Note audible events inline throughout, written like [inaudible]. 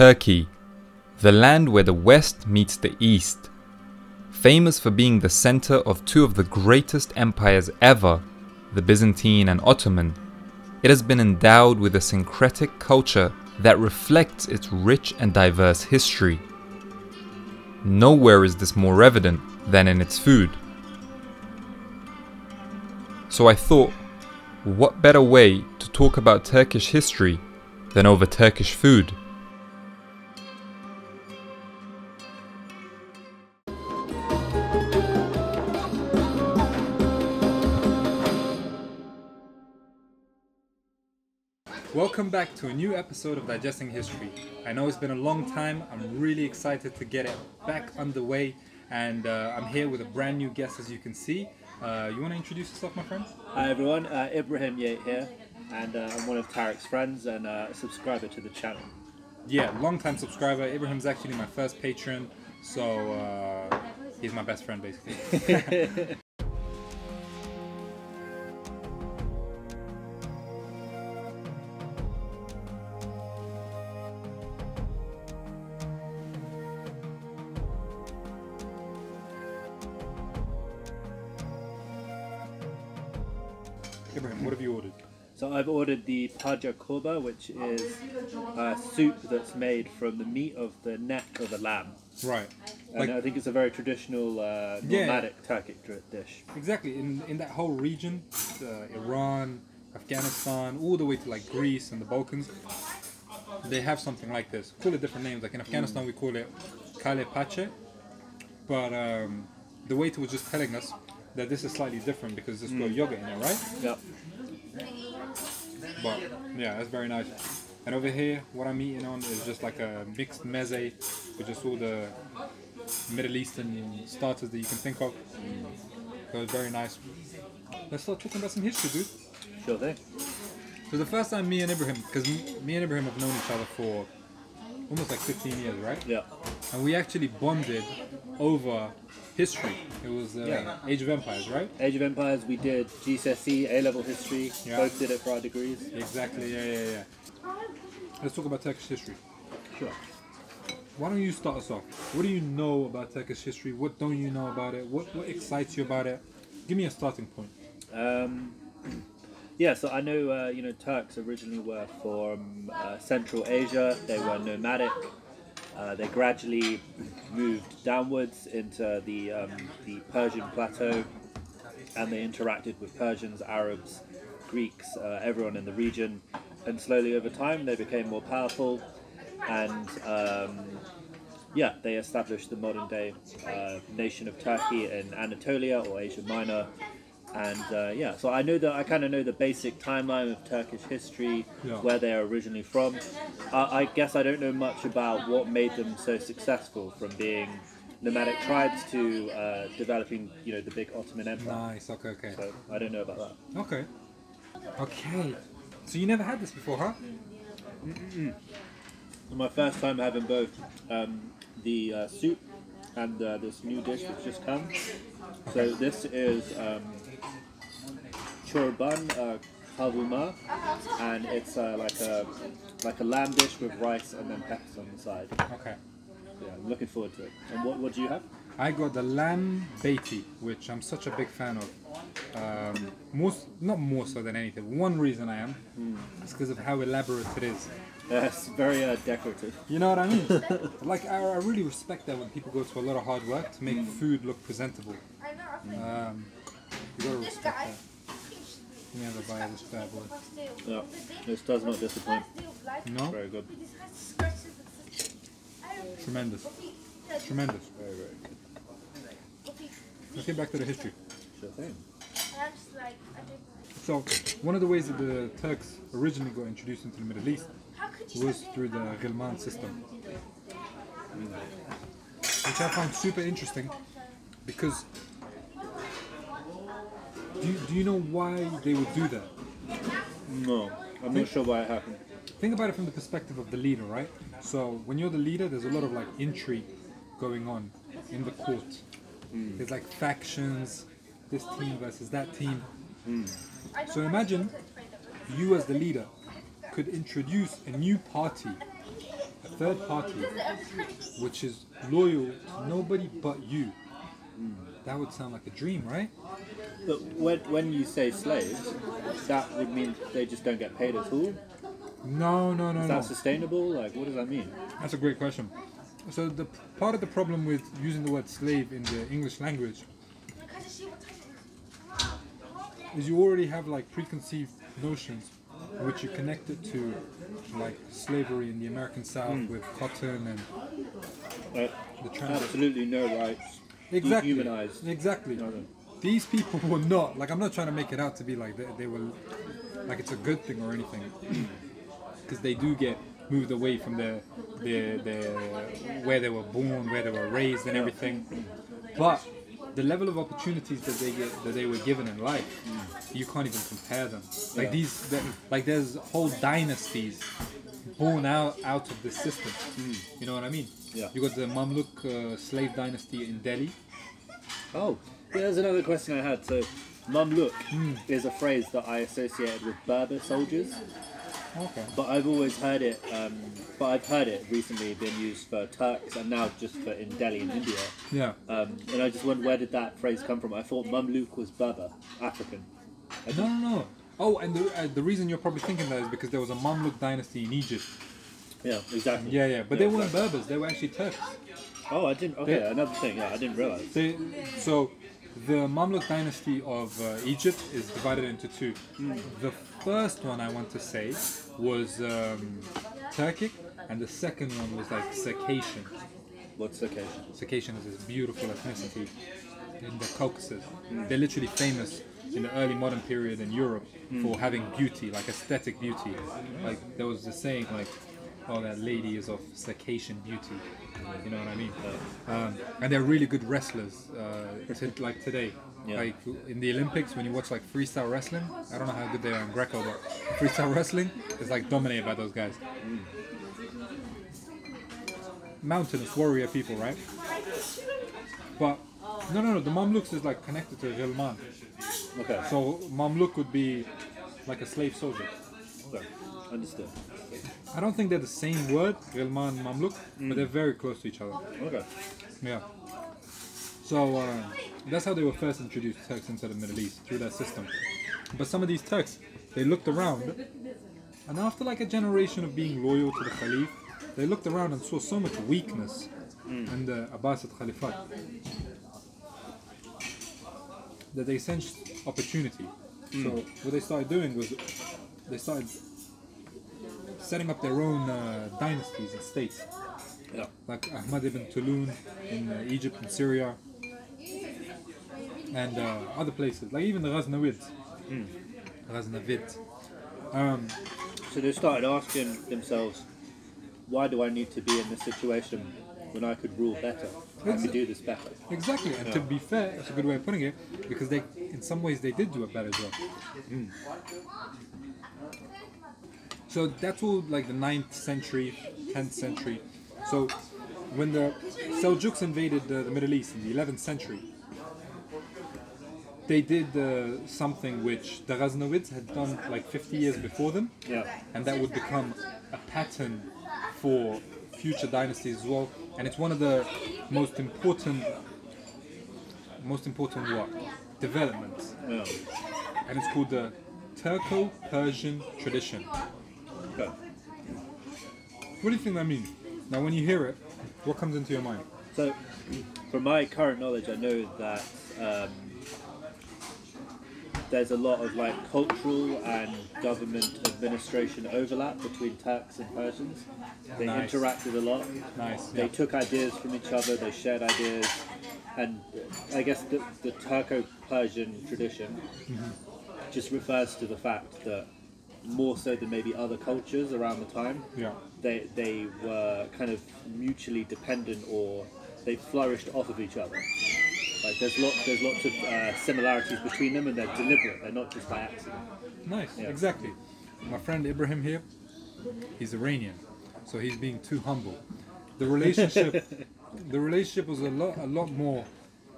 Turkey, the land where the West meets the East. Famous for being the center of two of the greatest empires ever, the Byzantine and Ottoman, it has been endowed with a syncretic culture that reflects its rich and diverse history. Nowhere is this more evident than in its food. So I thought, what better way to talk about Turkish history than over Turkish food? Welcome back to a new episode of Digesting History. I know it's been a long time. I'm really excited to get it back underway, and uh, I'm here with a brand new guest, as you can see. Uh, you want to introduce yourself, my friend? Hi everyone, uh, Ibrahim Yate here, and uh, I'm one of Tarek's friends and uh, a subscriber to the channel. Yeah, long-time subscriber. Ibrahim's actually my first patron, so uh, he's my best friend, basically. [laughs] ordered the paja korba, which is a soup that's made from the meat of the neck of a lamb. Right. And Like- I think it's a very traditional uh, Yeah. nomadic Turkic dish. Exactly. In in that whole region, uh, Iran, Afghanistan, all the way to like Greece and the Balkans, they have something like this. Call it different names. Like in Afghanistan, we call it kale pache, but um, the waiter was just telling us that this is slightly different because there's got yogurt in it, right? Yep. But yeah, that's very nice. And over here, what I'm eating on is just like a mixed meze with just all the Middle Eastern starters that you can think of. So it's very nice. Let's start talking about some history, dude. Sure thing. So the first time me and Ibrahim, because me and Ibrahim have known each other for almost like 15 years, right? Yeah. And we actually bonded over history. It was uh, Yeah. Age of Empires, right? Age of Empires, we did GCSE, A-level history, Yeah. both did it for our degrees. Exactly. Yeah, yeah, yeah. Let's talk about Turkish history. Sure. Why don't you start us off? What do you know about Turkish history? What don't you know about it? What what excites you about it? Give me a starting point. Um, yeah, so I know uh, you know Turks originally were from uh, Central Asia. They were nomadic. Uh, they gradually moved downwards into the um, the Persian plateau, and they interacted with Persians, Arabs, Greeks, uh, everyone in the region. And slowly over time, they became more powerful, and um, yeah, they established the modern day uh, nation of Turkey in Anatolia or Asia Minor. And uh, yeah, so I know that I kind of know the basic timeline of Turkish history, Yeah. where they are originally from. Uh, I guess I don't know much about what made them so successful from being nomadic tribes to uh, developing, you know, the big Ottoman Empire. Nice. Okay. Okay. So I don't know about that. Okay. Okay. So you never had this before, huh? Mm-mm. My first time having both um, the uh, soup and uh, this new dish that's just come. So this is um, chorban uh, kavurma, and it's uh, like a like a lamb dish with rice and then peppers on the side. Okay. Yeah, I'm looking forward to it. And what, what do you have? I got the lamb beyti, which I'm such a big fan of. Um, most, not more so than anything. One reason I am is because of how elaborate it is. Yes, very uh, decorative. You know what I mean? [laughs] like I, I really respect that when people go to a lot of hard work to make food look presentable. Um, you gotta respect that. Let me have a bite this bad boy. Yeah, this does not disappoint. No, Very good. tremendous, tremendous. Very very good. Let's get back to the history. Sure thing. So, one of the ways that the Turks originally got introduced into the Middle East was through the Ghilman system, which I found super interesting because do you, do you know why they would do that? No, I'm not sure why it happened. Think about it from the perspective of the leader, right? So when you're the leader, there's a lot of like intrigue going on in the court. Hmm. There's like factions, this team versus that team. Hmm. So imagine you as the leader could introduce a new party a third party which is loyal to nobody but you. Hmm. That would sound like a dream, right? But when, when you say slaves, that would mean they just don't get paid at all. No, no, no, Is no. sustainable? Like, what does that mean? That's a great question. So the part of the problem with using the word slave in the English language is you already have like preconceived notions which you connect it to like slavery in the American South hmm. with cotton and Like, the transit. absolutely no rights. Exactly. Dehumanized. Exactly. No, no. These people [laughs] were not like I'm not trying to make it out to be like they, they were like it's a good thing or anything [clears throat] because they do get moved away from their, their their where they were born, where they were raised, and everything. But the level of opportunities that they get that they were given in life, you can't even compare them. Like Yeah. these, like there's whole dynasties born out out of the system. You know what I mean? Yeah. You got the Mamluk uh, slave dynasty in Delhi. Oh, yeah, there's another question I had. So, Mamluk Hmm. is a phrase that I associated with Berber soldiers, Okay. but I've always heard it. Um, but I've heard it recently being used for Turks and now just for in Delhi in India. Yeah. Um, and I just wondered where did that phrase come from? I thought Mamluk was Berber, African. No, no, no. Oh, and the, uh, the reason you're probably thinking that is because there was a Mamluk dynasty in Egypt. Yeah, exactly. Yeah, yeah, but Yeah, they weren't exactly. Berbers; they were actually Turks. Oh, I didn't. Okay, They- another thing. Yeah, I didn't realize. They, so, the Mamluk dynasty of uh, Egypt is divided into two. The first one I want to say was um, Turkic, and the second one was like Circassian. What's Circassian? Circassian is this beautiful ethnicity in the Caucasus. They're literally famous in the early modern period in Europe for having beauty, like aesthetic beauty. Like there was the saying, like, "Oh, that lady is of Circassian beauty." You know what I mean? Um, and they're really good wrestlers, uh, to, like today. Yeah. Like in the Olympics, when you watch like freestyle wrestling, I don't know how good they are in Greco, but freestyle wrestling is like dominated by those guys. Mountainous warrior people, right? But no, no, no. The Mamluks is like connected to Ghilman. Okay. So Mamluk would be like a slave soldier. okay. Understood. I don't think they're the same word, Ghilman and Mamluk, but they're very close to each other. Okay. Yeah. So uh, that's how they were first introduced to Turks into the Middle East through that system. But some of these Turks, they looked around, and after like a generation of being loyal to the Caliph, they looked around and saw so much weakness in the Abbasid Caliphate that they sensed opportunity. So what they started doing was they started setting up their own uh, dynasties and states Yeah. like Ahmad ibn Tulun in uh, Egypt and Syria, and uh, other places, like even the Ghaznavids. Ghaznavid. Um, So they started asking themselves, why do I need to be in this situation when I could rule better? I could do this better. exactly, and to be fair, it's a good way of putting it, because they, in some ways, they did do a better job. So that's all like the 9th century, 10th century. So when the Seljuks invaded the, the Middle East in the 11th century, they did uh, something which the Ghaznavids had done like 50 years before them, Yeah. and that would become a pattern for future dynasties as well. And it's one of the most important, most important what developments, Yeah. and it's called the Turco-Persian tradition. Okay. What do you think that means? Now, when you hear it, what comes into your mind? So, from my current knowledge, I know that um, there's a lot of like cultural and government administration overlap between Turks and Persians. They Nice. interacted a lot. Nice. They Yeah. took ideas from each other. They shared ideas, and I guess the, the Turco-Persian tradition mm-hmm. just refers to the fact that more so than maybe other cultures around the time, Yeah. they they were kind of mutually dependent or they flourished off of each other. Like there's lot there's lots of uh, similarities between them and they're deliberate. They're not just by accident. Nice. Yeah. Exactly. My friend Ibrahim here, he's Iranian, so he's being too humble. The relationship, [laughs] the relationship was a lot, a lot more.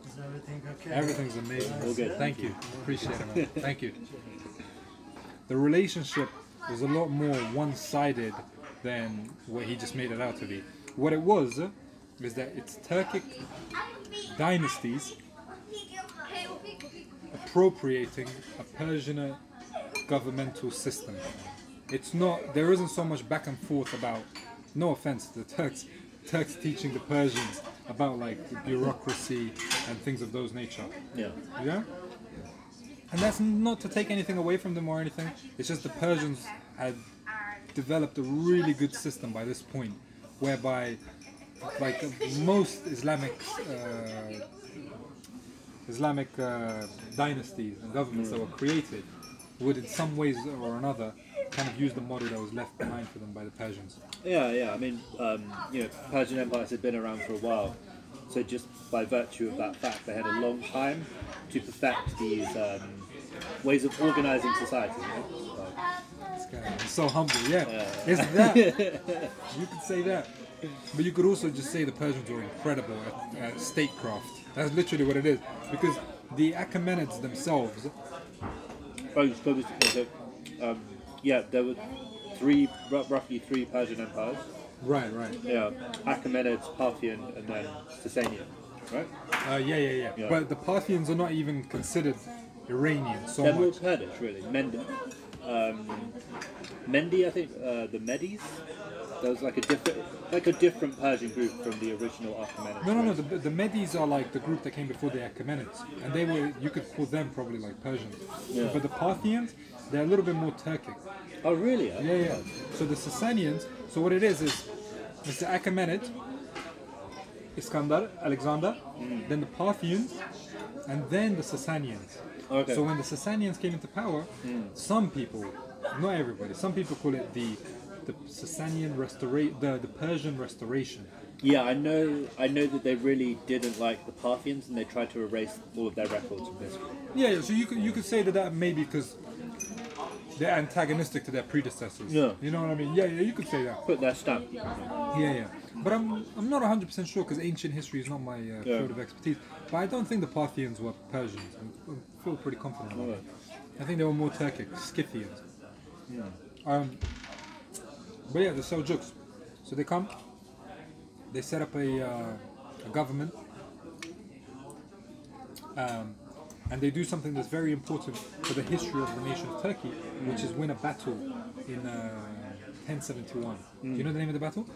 Is everything okay? Everything's amazing. All good. Thank you. Appreciate it, man. [laughs] Thank you. The relationship was a lot more one-sided than what he just made it out to be. What it was uh, is that it's Turkic dynasties appropriating a Persian governmental system. It's not. There isn't so much back and forth about. No offense to the Turks. Turks teaching the Persians about like bureaucracy and things of those nature. Yeah. Yeah? And that's not to take anything away from them or anything. It's just the Persians had developed a really good system by this point, whereby, like most Islamic uh, Islamic uh, dynasties and governments that were created, would in some ways or another kind of use the model that was left behind for them by the Persians. Yeah, yeah. I mean, um, you know, Persian empires had been around for a while, so just by virtue of that fact, they had a long time to perfect these um, ways of organizing society. You know? Like, This guy is so humble, yeah. It's that. [laughs] you could say that. But you could also just say the Persians were incredible at, at statecraft. That's literally what it is. Because the Achaemenids themselves, oh, you suppose it's- um, yeah, there were three, r- roughly three Persian empires. right, right. Yeah, Achaemenids, Parthian, and then Sasanian. Right? Uh, yeah, yeah, yeah, Yeah. But the Parthians are not even considered Iranian so They're much. Kurdish, really. Mend, um, Mendi, I think, uh, the Medis. There was like a different, like a different Persian group from the original Achaemenids. No, no, no. The, the Medes are like the group that came before the Achaemenids, and they were you could call them probably like Persians. Yeah. But the Parthians, they're a little bit more Turkic. Oh, really? Yeah, yeah. So the Sasanians. So what it is is, it's the Achaemenid, Iskandar, Alexander, mm. then the Parthians, and then the Sasanians. Okay. So when the Sasanians came into power, mm. some people, not everybody, some people call it the the Sasanian restora- the the Persian restoration. Yeah, I know. I know that they really didn't like the Parthians, and they tried to erase all of their records from history. Yeah, yeah, so you could you could say that that maybe because they're antagonistic to their predecessors. Yeah. You know what I mean? Yeah, yeah, you could say that. Put their stamp. Yeah, yeah. But I'm I'm not 100 percent sure because ancient history is not my uh, Yeah. field of expertise. But I don't think the Parthians were Persians. I feel pretty confident. about that. I think they were more Turkic, Scythians. Um, but yeah, the Seljuks. So they come, they set up a, uh, a government, um, and they do something that's very important for the history of the nation of Turkey, which is win a battle in uh, 1071. Do you know the name of the battle?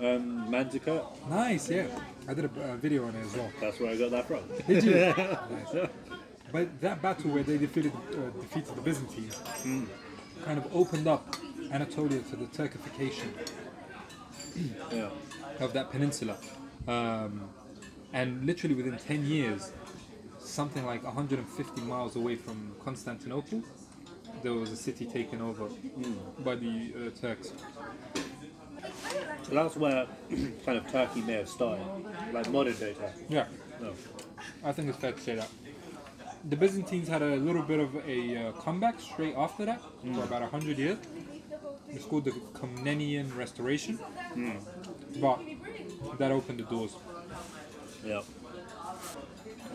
Um, Manzikert. Nice, yeah. I did a uh, video on it as well. That's where I got that from. Did you? [laughs] Nice. But that battle where they defeated, uh, defeated the Byzantines kind of opened up Anatolia to the Turkification Yeah. of that peninsula. Um, and literally within 10 years, something like 150 miles away from Constantinople, there was a city taken over by the uh, Turks. So that's where [clears throat] kind of Turkey may have started, like modern day Turkey. Yeah, No. I think it's fair to say that. The Byzantines had a little bit of a uh, comeback straight after that for about 100 years. It's called the Komnenian Restoration. But that opened the doors. Yeah.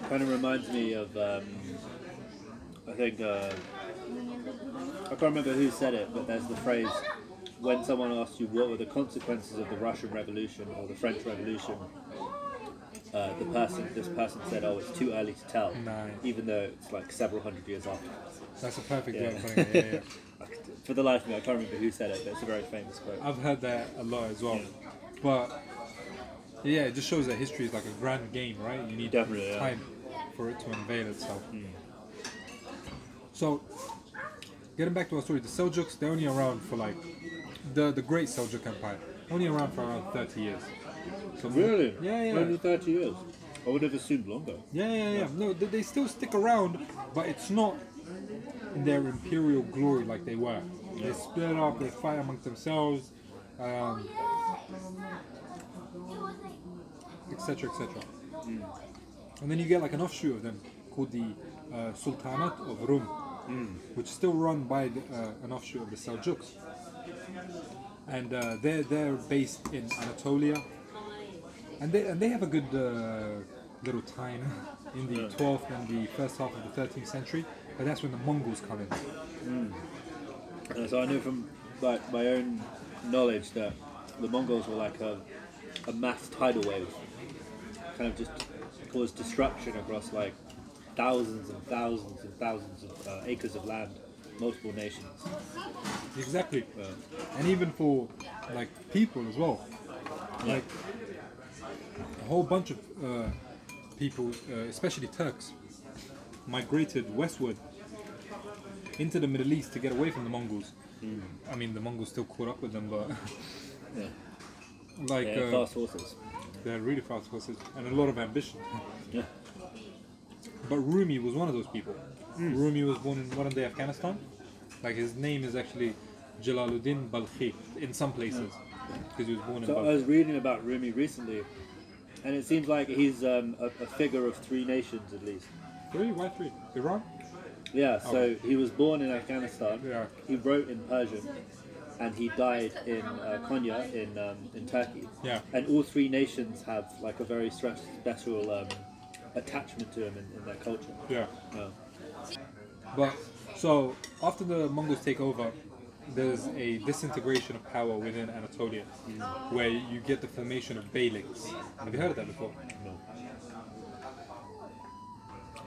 Kind of reminds me of, um, I think, uh, I can't remember who said it, but there's the phrase when someone asks you what were the consequences of the Russian Revolution or the French Revolution, uh, the person, this person said, "Oh, it's too early to tell," Nice. even though it's like several hundred years after. That's a perfect Yeah. way of putting it. Yeah, yeah. [laughs] For the life of me, I can't remember who said it, but it's a very famous quote. I've heard that a lot as well. But yeah, it just shows that history is like a grand game, right? You need Definitely, time for it to unveil itself. So, getting back to our story, the Seljuks, they're only around for like the the Great Seljuk Empire, only around for around 30 years. So Really? Yeah, yeah. Only 30 years. I would have assumed longer. Yeah, yeah, yeah. No, they, they still stick around, but it's not in their imperial glory like they were. They split up, they fight amongst themselves, um, etc., etc. And then you get like an offshoot of them called the uh, Sultanate of Rum, which is still run by the, uh, an offshoot of the Seljuks. And uh, they're they're based in Anatolia, and they and they have a good uh, little time in the 12th and the first half of the 13th century, but that's when the Mongols come in. And so I knew from like my own knowledge that the Mongols were like a, a mass tidal wave, kind of just caused destruction across like thousands and thousands and thousands of uh, acres of land, multiple nations. Exactly. Uh, and even for like people as well. Like a whole bunch of uh, people, uh, especially Turks, migrated westward into the Middle East to get away from the Mongols. I mean, the Mongols still caught up with them, but yeah, [laughs] like yeah, uh, fast horses. they're really fast horses and a lot of ambition. Yeah. [laughs] But Rumi was one of those people. Rumi was born in modern day Afghanistan. Like his name is actually Jalaluddin Balkhi in some places because he was born in So I was reading about Rumi recently, and it seems like he's um, a, a figure of three nations at least. Three? Why three? Iran? Yeah, so Oh. he was born in Afghanistan. Yeah. He wrote in Persian, and he died in uh, Konya in um, in Turkey. Yeah. And all three nations have like a very special um, attachment to him in, in their culture. Yeah. Yeah. But so after the Mongols take over, there's a disintegration of power within Anatolia, where you get the formation of beyliks. Have you heard of that before? No.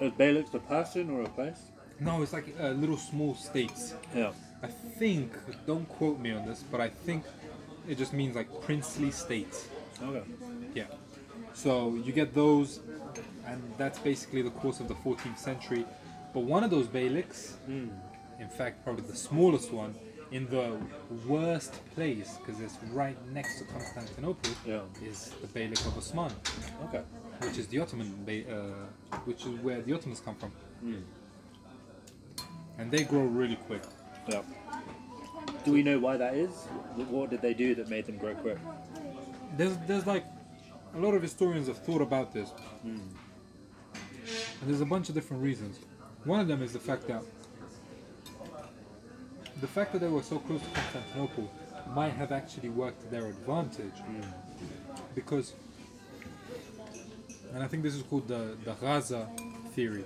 Is Beylik a person or a place? No, it's like uh, little small states. Yeah. I think, don't quote me on this, but I think it just means like princely states. Okay. Yeah. So you get those, and that's basically the course of the 14th century. But one of those beyliks, in fact, probably the smallest one, in the worst place, because it's right next to Constantinople, Yeah. is the beylik of Osman, Okay. which is the Ottoman, uh, which is where the Ottomans come from. And they grow really quick. Yeah. Do we know why that is? What did they do that made them grow quick? There's, there's like a lot of historians have thought about this, and there's a bunch of different reasons. One of them is the fact that the fact that they were so close to Constantinople might have actually worked to their advantage, because, and I think this is called the the Ghaza theory.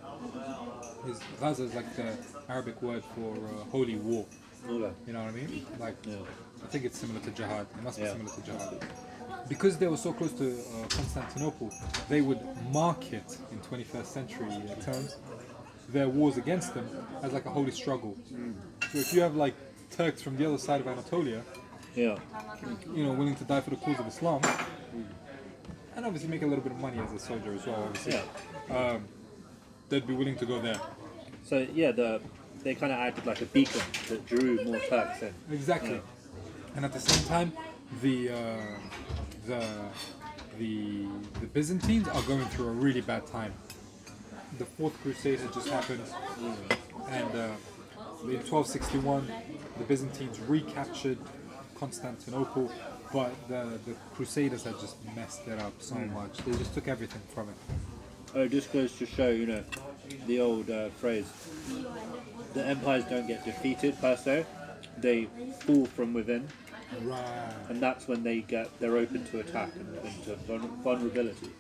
Is Ghaza is like the Arabic word for uh, holy war. Okay. You know what I mean? Like, Yeah. I think it's similar to jihad. It must be Yeah. similar to jihad. Because they were so close to uh, Constantinople, they would market in 21st century uh, terms their wars against them as like a holy struggle. So if you have like Turks from the other side of Anatolia, Yeah. you know, willing to die for the cause of Islam, and obviously make a little bit of money as a soldier as well, obviously, Yeah. um, they'd be willing to go there. So yeah, the they kind of acted like a beacon that drew more Turks in. Exactly. Yeah. And at the same time, the uh, the the the Byzantines are going through a really bad time. The Fourth Crusade had just happened, and uh, in 1261, the Byzantines recaptured Constantinople, but the the Crusaders had just messed it up so much. They just took everything from it. Oh, it just goes to show, you know, the old uh, phrase: the empires don't get defeated per se; they fall from within, Right. and that's when they get they're open to attack and, to vulnerability.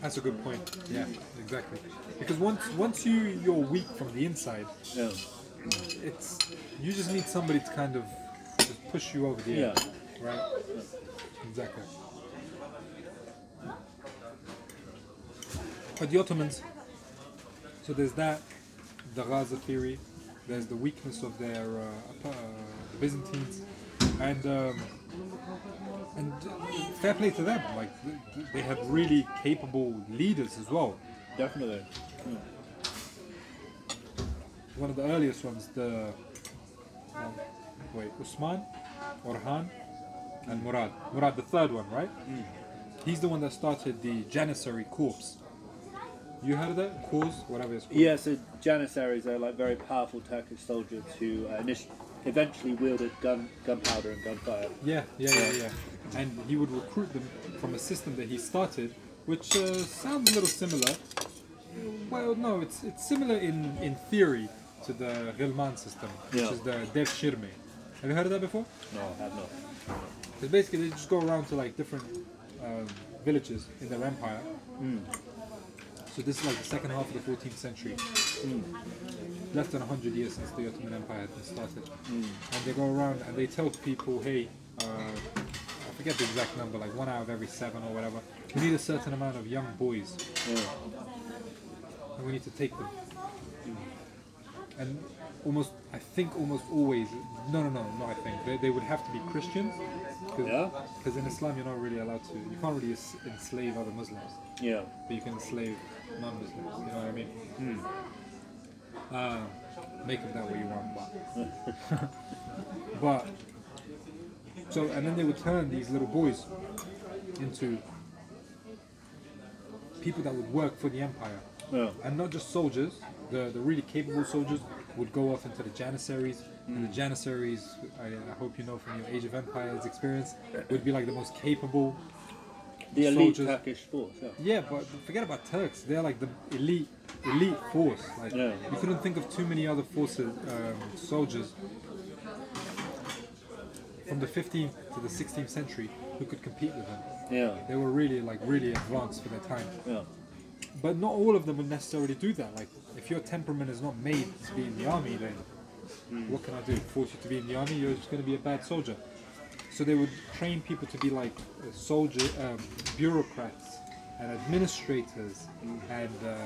That's a good point. Yeah, exactly. Because once once you you're weak from the inside, Yeah. It's you just need somebody to kind of push you over the edge, right? Exactly. But the Ottomans, so there's that, the Ghaza theory, there's the weakness of their uh, uh, the Byzantines, and um, and fair play to them. Like they have really capable leaders as well. Definitely. One of the earliest ones, the um, wait, Usman, Orhan, and Murad. Murad, the third one, right? He's the one that started the Janissary Corps. You heard of that? Corps, whatever it's called. Yeah, so Janissaries are like very powerful Turkish soldiers who uh, init- eventually wielded gun, gunpowder and gunfire. Yeah, yeah, yeah, yeah. And he would recruit them from a system that he started, which uh, sounds a little similar. Well, no, it's it's similar in, in theory to the Ghilman system, which Yeah. is the Devshirme. Have you heard of that before? No, I have not. Because basically they just go around to like different um, villages in their empire. So this is like the second half of the 14th century. Less than 100 years since the Ottoman Empire had been started. And they go around and they tell people, hey, uh, I forget the exact number, like one out of every seven or whatever. We need a certain amount of young boys, Yeah. and we need to take them. And almost, I think almost always, no, no, no, no, I think they, they would have to be Christians. Cause, Yeah? Because in Islam, you're not really allowed to. You can't really enslave other Muslims. Yeah. but you can enslave non-Muslims. You know what I mean? Uh, make of that what you want, but [laughs] but so and then they would turn these little boys into people that would work for the empire, Yeah. and not just soldiers. The the really capable soldiers would go off into the janissaries, and the janissaries, I, I hope you know from your Age of Empires experience, would be like the most capable The elite Soldiers. Turkish force. Yeah. Yeah, but forget about Turks. They're like the elite, elite force. Like Yeah. you couldn't think of too many other forces, um, soldiers from the 15th to the 16th century who could compete with them. Yeah. They were really like really advanced for their time. Yeah. But not all of them would necessarily do that. Like if your temperament is not made to be in the army, then what can I do? Force you to be in the army? You're just going to be a bad soldier. So they would train people to be like uh, soldier, um, bureaucrats, and administrators, and uh,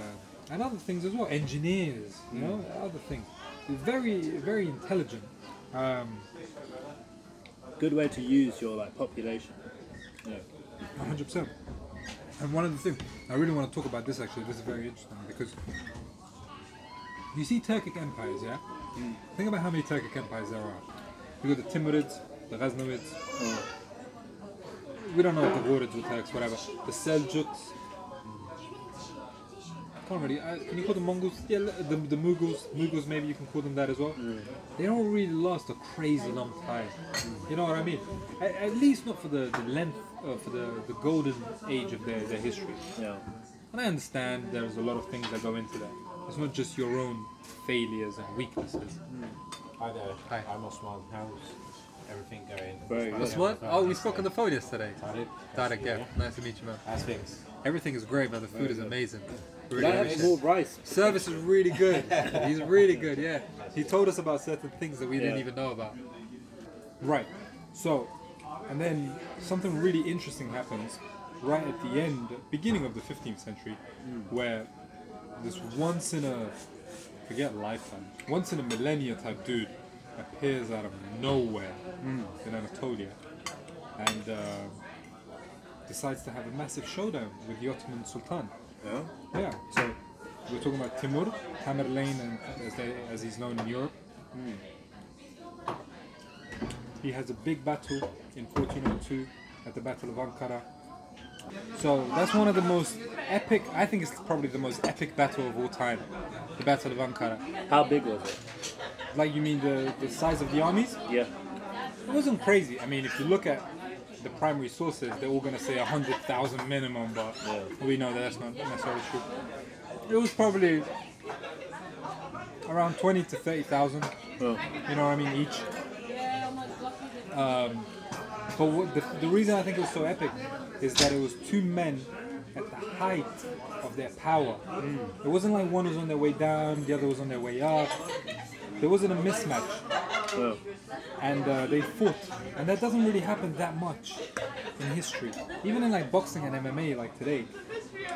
and other things as well. Engineers, you know, other things. Very very intelligent. Um, Good way to use your like population. Yeah. 100%. And one of the things, I really want to talk about this actually, this is very interesting because you see Turkic empires, yeah? Think about how many Turkic empires there are. You got the Timurids, the Ghaznavids, we don't know if the Ghurids were Turks, whatever. The Seljuks. Can't really, uh, can you call them Mongols? Yeah, the, the Mughals, Mughals maybe you can call them that as well. They don't really last a crazy long time. You know what I mean? At, at least not for the, the length, uh, for the, the golden age of their, their history. Yeah. And I understand there's a lot of things that go into that. It's not just your own failures and weaknesses. Hi there. Hi. I'm Osman. How's everything going? Very good. What's what? Oh, we spoke on the phone yesterday. Tarek. Tarek, yeah. Nice to meet you, man. How's things? Everything is great, man. The food is amazing. Really I have appreciate more rice? Service is really good. [laughs] He's really good, yeah. He told us about certain things that we didn't even know about. Right. So, and then something really interesting happens right at the end, beginning of the 15th century, mm. where this once in a, forget lifetime, once in a millennia type dude appears out of nowhere in Anatolia and uh, decides to have a massive showdown with the Ottoman Sultan. Yeah. Yeah, so we're talking about Timur, Tamerlane, and as, they, as he's known in Europe. He has a big battle in 1402 at the Battle of Ankara. So that's one of the most epic, I think it's probably the most epic battle of all time, the Battle of Ankara. How big was it? Like, you mean the, the size of the armies? Yeah. It wasn't crazy. I mean, if you look at the primary sources, they're all going to say 100,000 minimum, but Yeah. we know that that's not necessarily true. It was probably around 20 to 30,000, Oh. you know what I mean, each. Um, but what, the, the reason I think it was so epic is that it was two men at the height of their power. It wasn't like one was on their way down, the other was on their way up. There wasn't a mismatch Oh. and uh, they fought, and that doesn't really happen that much in history. Even in like boxing and MMA, like today.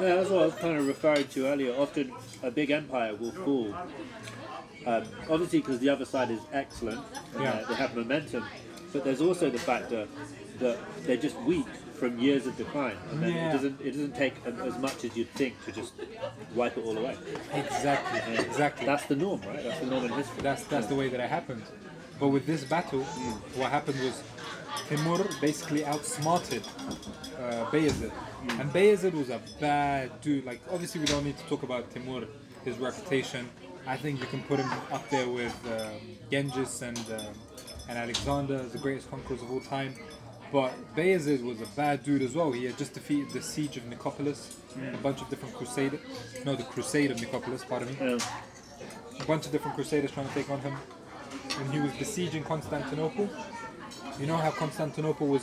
Yeah, that's what I was kind of referring to earlier. Often a big empire will fall. Um, obviously, because the other side is excellent, Yeah. uh, they have momentum. But there's also the factor that they're just weak from years of decline, and then Yeah. it doesn't it doesn't take a- as much as you'd think to just wipe it all away. Exactly, exactly. That's the norm, right? That's the norm in history. That's that's the way that it happened. But with this battle, what happened was Timur basically outsmarted uh, Bayezid, and Bayezid was a bad dude. Like obviously we don't need to talk about Timur, his reputation. I think you can put him up there with um, Genghis and um, and Alexander as the greatest conquerors of all time. But Bayezid was a bad dude as well. He had just defeated the siege of Nicopolis, a bunch of different crusaders. No, the crusade of Nicopolis. Pardon me Yeah. a bunch of different crusaders trying to take on him. And he was besieging Constantinople. You know how Constantinople was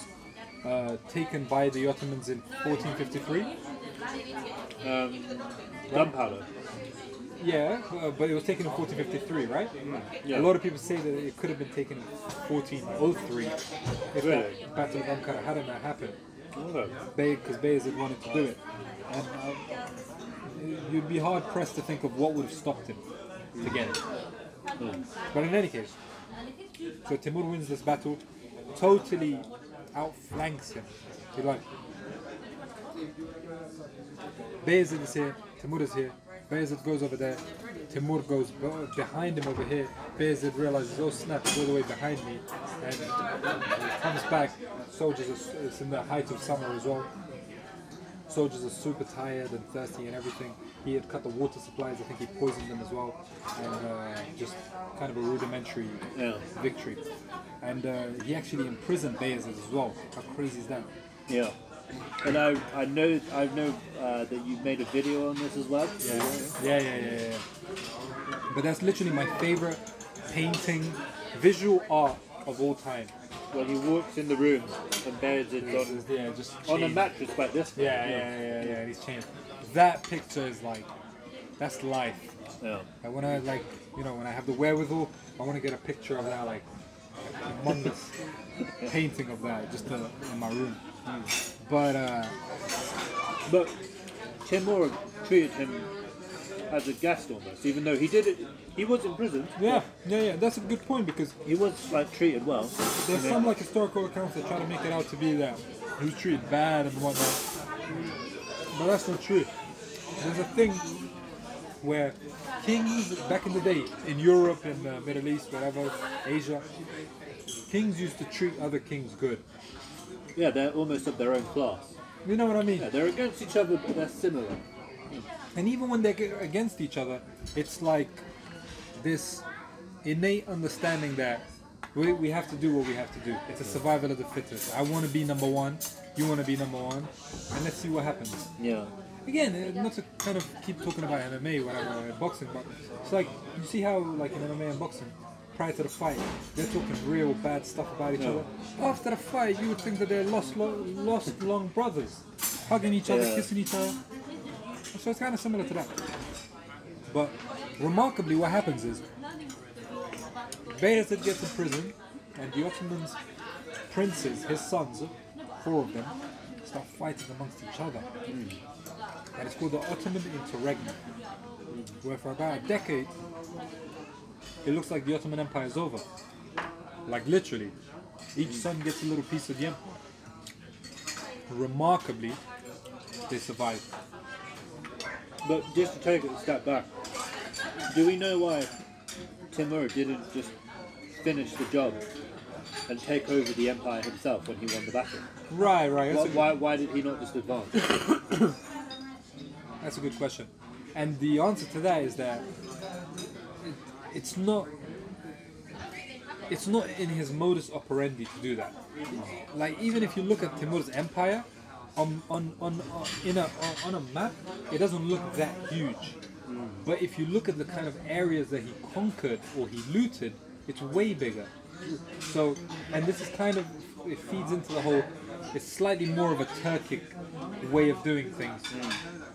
uh, taken by the Ottomans in 1453? Um, gunpowder. Yeah, uh, but it was taken in 1453, right? Yeah. A lot of people say that it could have been taken in 1403 if Really? that Battle of Ankara hadn't happened. Okay. because Bayezid wanted to do it. And uh, you'd be hard pressed to think of what would have stopped him to get it. But in any case, so Timur wins this battle, totally outflanks him. He like Bayezid is here, Timur is here. Bayezid goes over there. Timur goes behind him over here. Bayezid realizes, oh snap, he's all the way behind me. And he comes back. Soldiers, are, it's in the height of summer as well. Soldiers are super tired and thirsty and everything. He had cut the water supplies. I think he poisoned them as well. And uh, just kind of a rudimentary Yeah. victory. And uh, he actually imprisoned Bayezid as well. How crazy is that? Yeah. And I, I know I know uh, that you've made a video on this as well. Yeah, yeah, yeah, yeah, yeah. But that's literally my favorite painting, visual art of all time. When he walks in the room and Bayezid's on Yeah, just on a mattress like this. Yeah, yeah, yeah, yeah, yeah. He's chained. That picture is like, that's life. Yeah. When I like, you know, when I have the wherewithal, I want to get a picture of that, like, humongous [laughs] painting of that, just uh, in my room. But uh, But Timur treated him as a guest almost, even though he did it. He was in prison. yeah, yeah, yeah. That's a good point because He was like treated well. There's some like historical accounts that try to make it out to be that he was treated bad and whatnot. But that's not true. There's a thing where kings back in the day in Europe and the Middle East, whatever, Asia, kings used to treat other kings good. Yeah, they're almost of their own class. You know what I mean? Yeah, they're against each other, but they're similar. And even when they're against each other, it's like this innate understanding that we, we have to do what we have to do. It's a survival of the fittest. I want to be number one, you want to be number one, and let's see what happens. Yeah. Again, uh, not to kind of keep talking about MMA, whatever, boxing, but it's like you see how, like in MMA and boxing, prior to the fight, they're talking real bad stuff about each No. other. After the fight, you would think that they're lost, lo- lost long brothers, hugging each other, Yeah. kissing each other. So it's kind of similar to that. But remarkably, what happens is Bayezid gets in prison, and the Ottomans' princes, his sons, four of them, start fighting amongst each other. Hmm. And it's called the Ottoman Interregnum, where for about a decade, it looks like the Ottoman Empire is over. Like literally, each son gets a little piece of the empire. Remarkably, they survive. But just to take a step back, do we know why Timur didn't just finish the job and take over the empire himself when he won the battle? Right, right. Why, why, why did he not just advance? [coughs] that's a good question. And the answer to that is that it's not. It's not in his modus operandi to do that. Like even if you look at Timur's empire, on on on, on in a on a map, it doesn't look that huge. But if you look at the kind of areas that he conquered or he looted, it's way bigger. So, and this is kind of it feeds into the whole. It's slightly more of a Turkic way of doing things,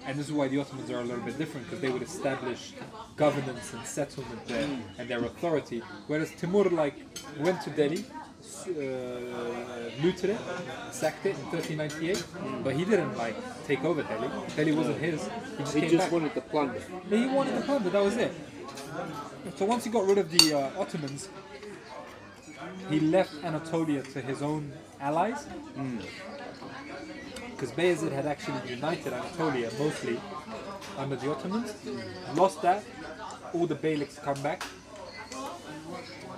and this is why the Ottomans are a little bit different because they would establish governance and settlement there and their authority. Whereas Timur like went to Delhi, uh, looted it, sacked it in 1398, but he didn't like take over Delhi. Delhi wasn't his. He just he came just back. wanted the plunder. He wanted the plunder, that was it. So once he got rid of the uh, Ottomans, he left Anatolia to his own allies. Because Bayezid had actually united Anatolia mostly under the Ottomans. Lost that, all the Beyliks come back.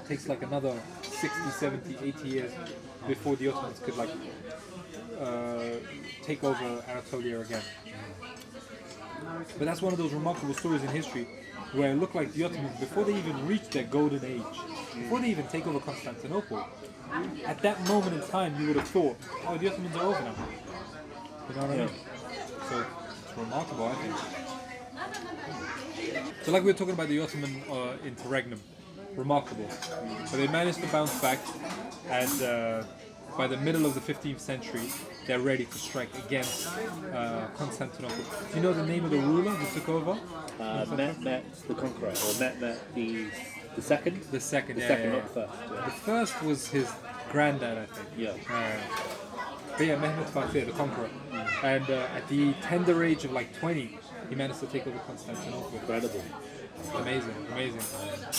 Takes like another 60, 70, 80 years before the Ottomans could like uh, take over Anatolia again. But that's one of those remarkable stories in history where it looked like the Ottomans, before they even reached their golden age, before they even take over Constantinople, at that moment in time you would have thought, oh, the Ottomans are over now. You know what I mean? So it's remarkable, I think. So like we were talking about the Ottoman uh, interregnum, remarkable. So they managed to bounce back and uh, by the middle of the 15th century, they're ready to strike against uh, Constantinople. Do you know the name of the ruler who took over? Uh, Mehmet the Conqueror, or Mehmet the the second. The second, The yeah, second, yeah, not the yeah. first. The first was his granddad, I think. Yeah. Uh, but yeah, Mehmet Fatih, the conqueror. And uh, at the tender age of like 20, he managed to take over Constantinople. Incredible. Amazing, amazing.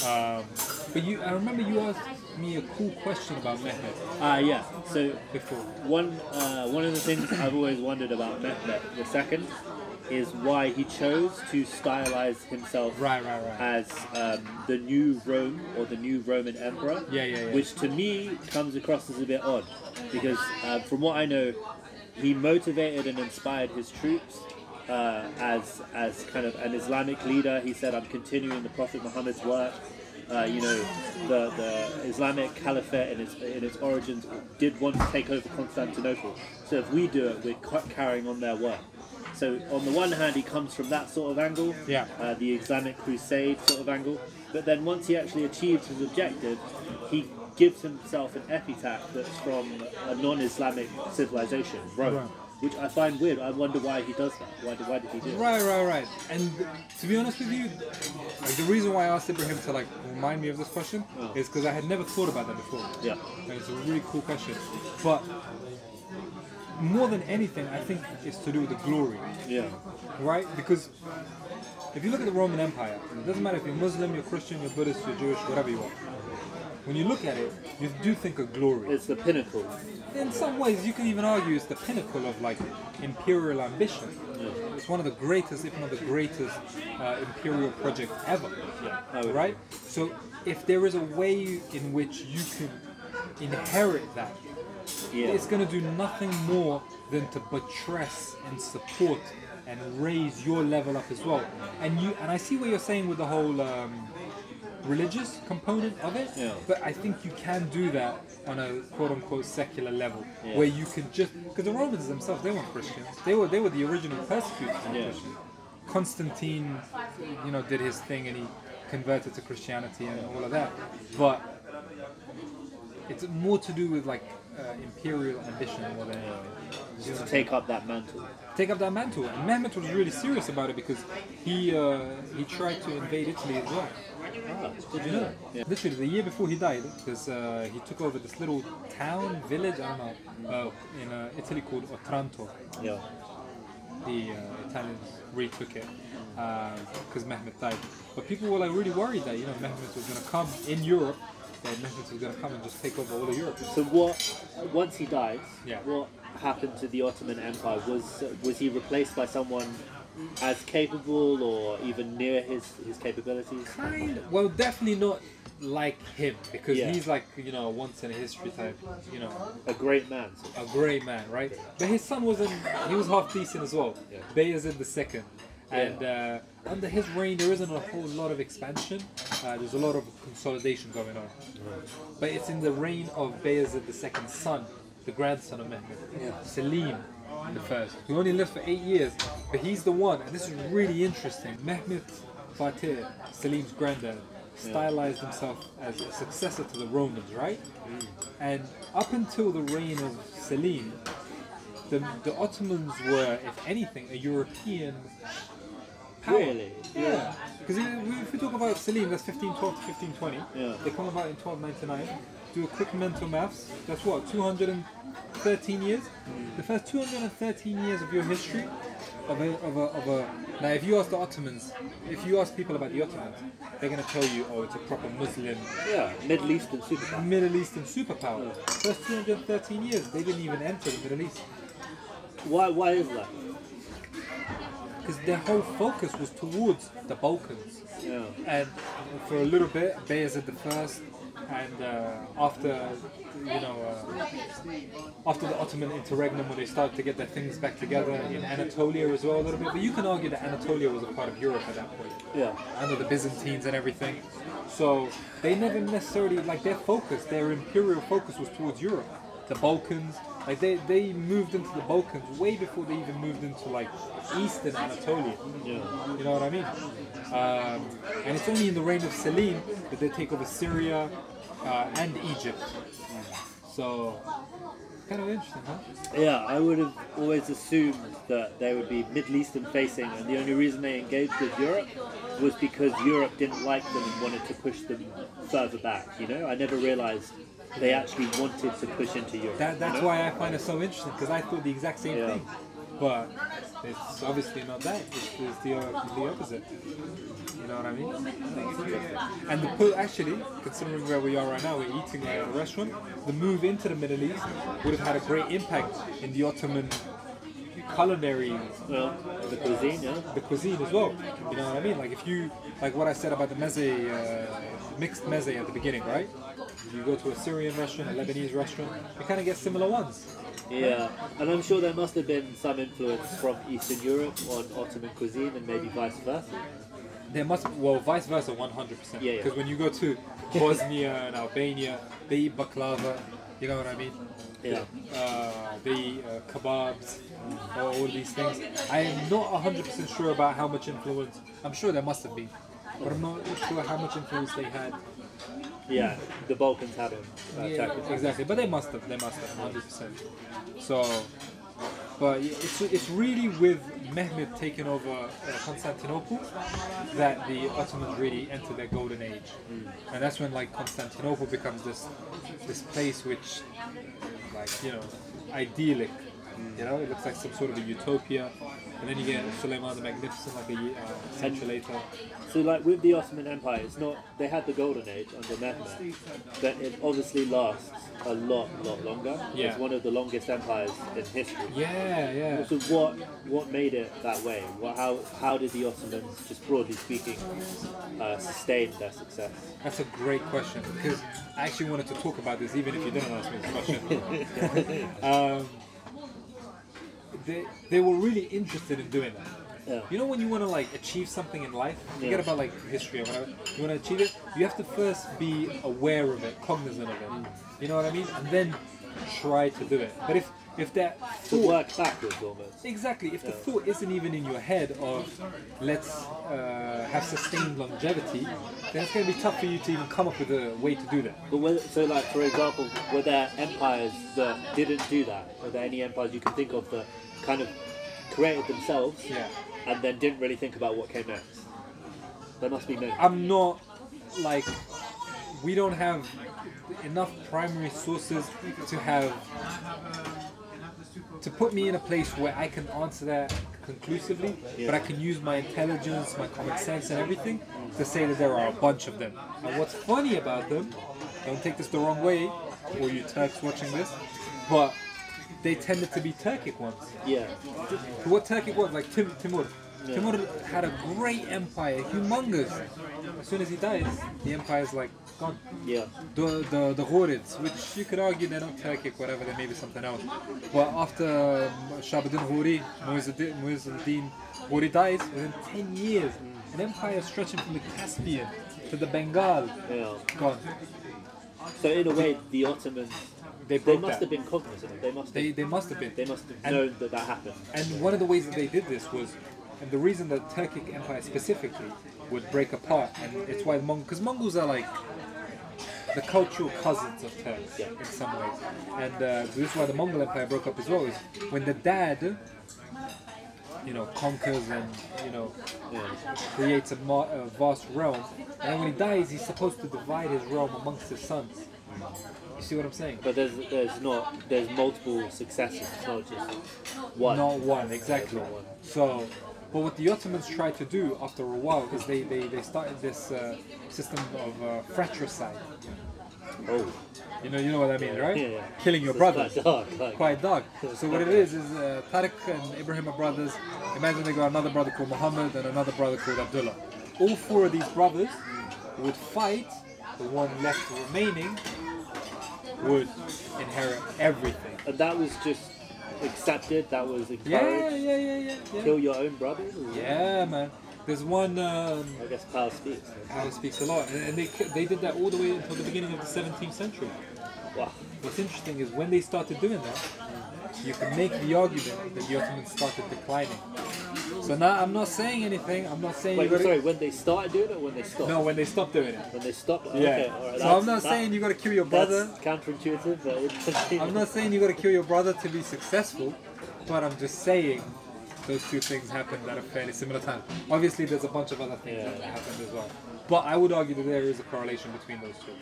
Um, but you, I remember you asked me a cool question about Mehmet Ah, yeah. So before. one uh, one of the things I've always wondered about Mehmet the second is why he chose to stylize himself Right, right, right. as um, the new Rome or the new Roman emperor. Yeah, yeah, yeah. Which to me comes across as a bit odd because uh, from what I know, he motivated and inspired his troops. Uh, as as kind of an Islamic leader, he said, "I'm continuing the Prophet Muhammad's work." Uh, you know, the, the Islamic Caliphate in its in its origins did want to take over Constantinople. So if we do it, we're carrying on their work. So on the one hand, he comes from that sort of angle, Yeah. uh, the Islamic Crusade sort of angle. But then once he actually achieves his objective, he gives himself an epitaph that's from a non-Islamic civilization, Rome, Right. which I find weird. I wonder why he does that. Why did, why did he do it? Right, right, right. And to be honest with you, like the reason why I asked Ibrahim to like remind me of this question Oh. is because I had never thought about that before. Yeah. And it's a really cool question. But more than anything, I think it's to do with the glory, Yeah. right? Because if you look at the Roman Empire, it doesn't matter if you're Muslim, you're Christian, you're Buddhist, you're Jewish, whatever you are. When you look at it, you do think of glory. It's the pinnacle. In some ways, you can even argue it's the pinnacle of like imperial ambition. Yeah. It's one of the greatest, if not the greatest, uh, imperial project ever. Would- Right? So, if there is a way in which you can inherit that, Yeah. it's going to do nothing more than to buttress and support and raise your level up as well. And you, and I see what you're saying with the whole um, religious component of it. Yeah. But I think you can do that on a quote unquote secular level, Yeah. where you can just because the Romans themselves they weren't Christians. They were they were the original persecutors Yeah. Constantine, you know, did his thing and he converted to Christianity and all of that. But it's more to do with like uh, imperial ambition more than anything. Just to take up that mantle. Take up that mantle. And Mehmet was really serious about it because he uh, he tried to invade Italy as well. Ah, Did you know that? Yeah. Literally, the year before he died, because uh, he took over this little town, village, I don't know, uh, in uh, Italy called Otranto. Yeah. The uh, Italians retook it because Mehmet died. But people were like really worried that you know Mehmet was going to come in Europe, that Mehmet was going to come and just take over all of Europe. So what? Once he dies, Yeah. what happened to the Ottoman Empire? Was was he replaced by someone as capable or even near his his capabilities? Kind well, definitely not like him because Yeah. he's like you know once in a history type, you know, A great man. a great man, right? But his son wasn't. He was half decent as well. Yeah. Bayezid the second, and uh, under his reign there isn't a whole lot of expansion. Uh, there's a lot of consolidation going on. But it's in the reign of Bayezid the second's son, the grandson of Mehmed, Selim the first, who only lived for eight years. But he's the one, and this is really interesting. Mehmed Fatih, Selim's granddad, stylized himself as a successor to the Romans, right? And up until the reign of Selim, the, the Ottomans were, if anything, a European power. Really? Yeah. Because if we talk about Salim, that's 1512 to 1520. Yeah. They come about in 1299. Do a quick mental maths. That's what, 213 years? Mm. The first 213 years of your history of a, of a, of a now if you ask the Ottomans if you ask people about the Ottomans they're going to tell you oh it's a proper Muslim Yeah. Middle Eastern superpower. Middle Eastern superpower first 213 years they didn't even enter the Middle East Why? Why is that? Because their whole focus was towards the Balkans. Yeah. and for a little bit Bayezid the first and uh, after you know uh, after the Ottoman interregnum when they started to get their things back together in Anatolia as well a little bit. But you can argue that Anatolia was a part of Europe at that point. Yeah. under the Byzantines and everything. So they never necessarily like their focus their imperial focus was towards Europe. The Balkans like they, they moved into the Balkans way before they even moved into like eastern Anatolia Yeah. you know what I mean? Um, and it's only in the reign of Selim that they take over Syria uh, and Egypt. So Kind of interesting, huh? Yeah, I would have always assumed that they would be Middle Eastern facing, and the only reason they engaged with Europe was because Europe didn't like them and wanted to push them further back. You know, I never realized they actually wanted to push into Europe. That, that's you know? why I find it so interesting because I thought the exact same Yeah. thing, but it's obviously not that. It's, it's the the opposite. You know what I mean? And the pull, actually, considering where we are right now, we're eating at a restaurant. The move into the Middle East would have had a great impact in the Ottoman culinary Well, the cuisine, yeah. the cuisine as well. You know what I mean? Like if you like what I said about the meze, uh, mixed meze at the beginning, right? You go to a Syrian restaurant, a Lebanese restaurant, you kind of get similar ones. Yeah, and I'm sure there must have been some influence from Eastern Europe on Ottoman cuisine and maybe vice versa. There must well, vice versa, 100%. Yeah, yeah. Because when you go to Bosnia and Albania, they eat baklava. You know what I mean? Yeah. Uh, they eat uh, kebabs, uh, all these things. I am not 100% sure about how much influence. I'm sure there must have been, but I'm not sure how much influence they had. Yeah, the Balkans had them. Uh, Yeah, exactly. But they must have. They must have. Hundred percent. So, but it's it's really with Mehmed taking over uh, Constantinople that the Ottomans really enter their golden age, and that's when like Constantinople becomes this this place which, like you know, idyllic. You know, it looks like some sort of a utopia, and then you get Suleiman the Magnificent like a uh, century later. So, like with the Ottoman Empire, it's not they had the golden age under Mehmed, but it obviously lasts a lot, lot longer. Yeah. It's one of the longest empires in history. Yeah, yeah. So, what what made it that way? What, how how did the Ottomans, just broadly speaking, uh, sustain their success? That's a great question because I actually wanted to talk about this even if you didn't ask me this question. [laughs] um, they, they were really interested in doing that. Yeah. You know when you want to like achieve something in life, forget Yeah. about like history or whatever. You want to achieve it, you have to first be aware of it, cognizant of it. You know what I mean? And then try to do it. But if if that To thought work backwards almost. Exactly. If the thought isn't even in your head of let's uh, have sustained longevity, then it's going to be tough for you to even come up with a way to do that. But whether, so, like for example, were there empires that didn't do that? Were there any empires you can think of that kind of created themselves Yeah. And then didn't really think about what came next? There must be many. I'm not like we don't have enough primary sources to have to put me in a place where I can answer that conclusively, but I can use my intelligence, my common sense, and everything to say that there are a bunch of them. And what's funny about them, don't take this the wrong way, or you Turks watching this, but they tended to be Turkic ones. Yeah. What Turkic was like Tim, Timur. Yeah. Timur had a great empire, humongous. As soon as he dies, the empire's like gone. Yeah. The the the Ghurids, which you could argue they're not Turkic, whatever, they may be something else. But after um, Shahabuddin Ghuri, Muizzuddin Muizzuddin Ghuri dies, within 10 years, an empire stretching from the Caspian to the Bengal, Yeah. gone. So in a way, the Ottomans They they must that. have been cognizant. They must. They, Have, they must have been. they must have And- known that that happened. And one of the ways that they did this was, and the reason that Turkic Empire specifically would break apart, and it's why the Mongols, because Mongols are like the cultural cousins of Turks Yeah. in some ways, and uh, this is why the Mongol Empire broke up as well. Is when the dad, you know, conquers and you know Yeah. creates a, ma- a vast realm, and then when he dies, he's supposed to divide his realm amongst his sons. You see what I'm saying? But there's there's not there's multiple successors. It's not just one. Not one, exactly. Not one. So, but what the Ottomans tried to do after a while is they, they, they started this uh, system of uh, fratricide. Oh. You know, you know what I mean, right? Yeah, yeah. Killing your So it's brothers. quite dark, like- Quite dark. So what it is is uh, Tariq and Ibrahim are brothers. Imagine they got another brother called Muhammad and another brother called Abdullah. All four of these brothers would fight. The one left remaining would inherit everything. And that was just accepted. That was encouraged. Yeah, yeah, yeah, yeah. yeah. Kill your own brothers. or- Yeah, man. There's one. Um, I guess power speaks. how it speaks a lot, and, and they they did that all the way until the beginning of the 17th century. Wow. What's interesting is when they started doing that, you can make the argument that the Ottomans started declining. So now I'm not saying anything. I'm not saying Wait, gotta, sorry, when they started doing it or when they stopped? no when they stopped doing it. When they stopped? Yeah. Okay, so I'm not saying you got to kill your brother. That's counterintuitive, but. I'm not saying you got to kill your brother to be successful, but I'm just saying those two things happened at a fairly similar time. Obviously, there's a bunch of other things Yeah. that happened as well, but I would argue that there is a correlation between those two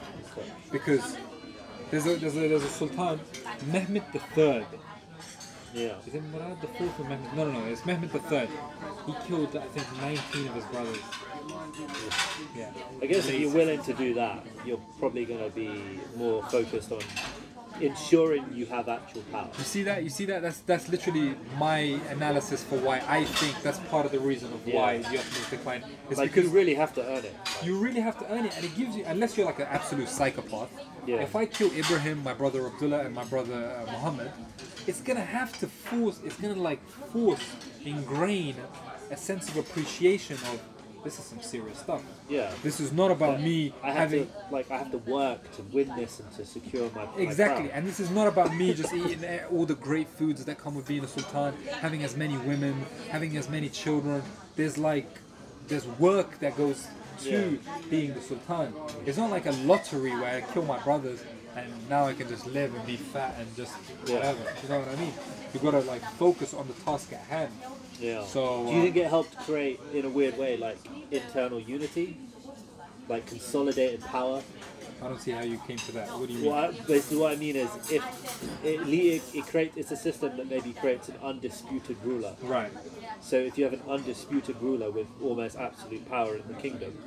because there's a there's a, there's a sultan, Mehmet III. Yeah. Is it Murad the fourth or Mehmet? No, no, no. It's Mehmet III. He killed I think 19 of his brothers. Yeah. I guess if you're willing to do that, you're probably going to be more focused on ensuring you have actual power. You see that? You see that? That's that's literally my analysis for why I think that's part of the reason of why Yeah. the Ottomans declined. It's Like because you really have to earn it. you really have to earn it, and it gives you unless you're like an absolute psychopath. Yeah. If I kill Ibrahim, my brother Abdullah, and my brother uh, Muhammad, it's gonna have to force. It's gonna like force, ingrain a sense of appreciation of this is some serious stuff. Yeah. This is not about me I have having to like I have to work to win this and to secure my my Exactly, crown. and this is not about me just eating all the great foods that come with being a sultan, having as many women, having as many children. There's like, there's work that goes to being the sultan. It's not like a lottery where I kill my brothers and now I can just live and be fat and just Yeah. whatever. You know what I mean? You gotta like focus on the task at hand. Yeah. So, do you uh, think it helped create, in a weird way, like internal unity, like consolidated power? I don't see how you came to that. What do you mean? I, basically, what I mean is, if it, it, it creates, it's a system that maybe creates an undisputed ruler. Right. So if you have an undisputed ruler with almost absolute power in the kingdom,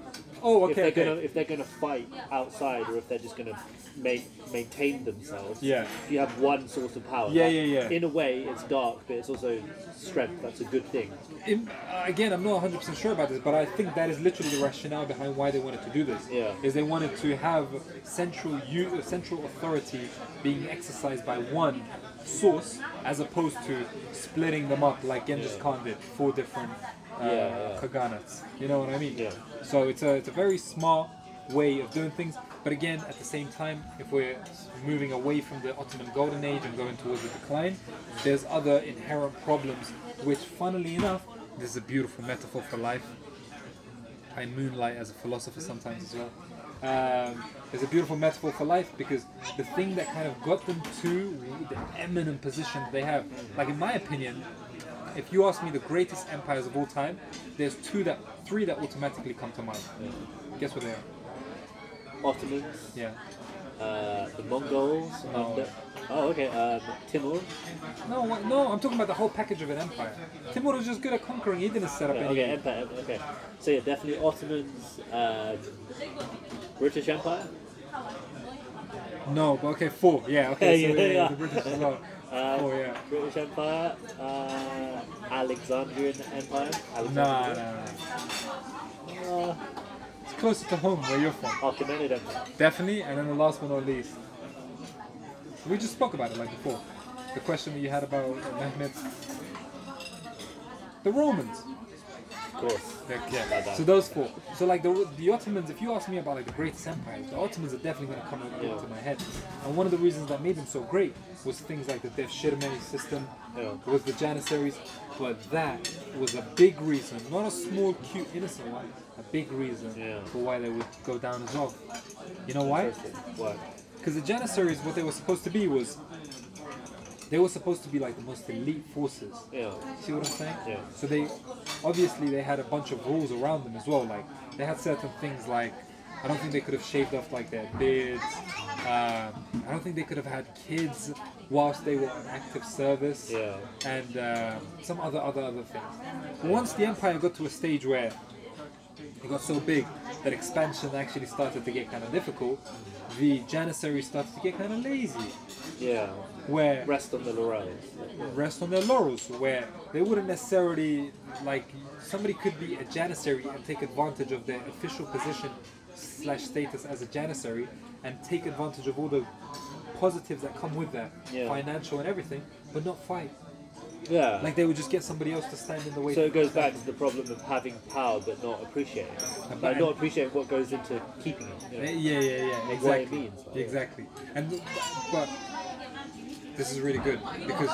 Oh, okay. if they're okay. gonna if they're gonna fight outside or if they're just gonna ma- maintain themselves, Yeah. If you have one source of power, Yeah, that- yeah, yeah. In a way, it's dark, but it's also strength. That's a good thing. in, again, I'm not 100% sure about this, but I think that is literally the rationale behind why they wanted to do this. Yeah. Is they wanted to have central u- central authority being exercised by one source, as opposed to splitting them up like Genghis Khan did, four different uh, Yeah, khaganates. You know what I mean? Yeah. So it's a it's a very smart way of doing things. But again, at the same time, if we're moving away from the Ottoman Golden Age and going towards the decline, there's other inherent problems, which, funnily enough, this is a beautiful metaphor for life. I moonlight as a philosopher sometimes as well. Um, there's a beautiful metaphor for life because the thing that kind of got them to the eminent position they have, like in my opinion, if you ask me the greatest empires of all time, there's two that, three that automatically come to mind. Guess what they are? Ottomans, Yeah. uh, the Mongols. No. under- oh, okay. Um, Timur. No, no, I'm talking about the whole package of an empire. Timur was just good at conquering. He didn't set up Yeah, any. okay, Empire. Okay. So yeah, definitely Ottomans. Um, British Empire. No, but okay, four. Yeah, okay, [laughs] so Yeah, yeah, yeah. the British as well. Uh, Four, yeah. British Empire. Uh, Alexandrian Empire. Nah, Alexandria. nah, nah. Uh, It's closer to home where you're from. Achaemenid Empire. Definitely, and then the last but not least. We just spoke about it like before. The question that you had about Mehmet. The Romans. Of course. Like, Like yeah. So those four. So like the the Ottomans, if you ask me about like the greatest empires, the Ottomans are definitely going to come up Yeah. to my head. And one of the reasons that made them so great was things like the Devshirmeni system, Yeah. was the Janissaries, but that was a big reason, not a small, cute, innocent one, a big reason Yeah. for why they would go down as well. You know why? Why? Because the Janissaries, what they were supposed to be was, they were supposed to be like the most elite forces. Yeah. See what I'm saying? Yeah. So they, obviously, they had a bunch of rules around them as well. Like they had certain things like, I don't think they could have shaved off like their beards. Um, I don't think they could have had kids whilst they were on active service. Yeah. And um, some other other other things. But once the empire got to a stage where it got so big that expansion actually started to get kind of difficult, the Janissaries started to get kind of lazy. Yeah. Where Rest on the laurels. rest on their laurels where they wouldn't necessarily like somebody could be a janissary and take advantage of their official position slash status as a janissary and take advantage of all the positives that come with that Yeah. financial and everything but not fight Yeah. like they would just get somebody else to stand in the way so it goes back to the problem of having power but not appreciating it. Like not appreciating what goes into keeping it. You know? Eh, yeah yeah yeah what it exactly means, exactly and but this is really good because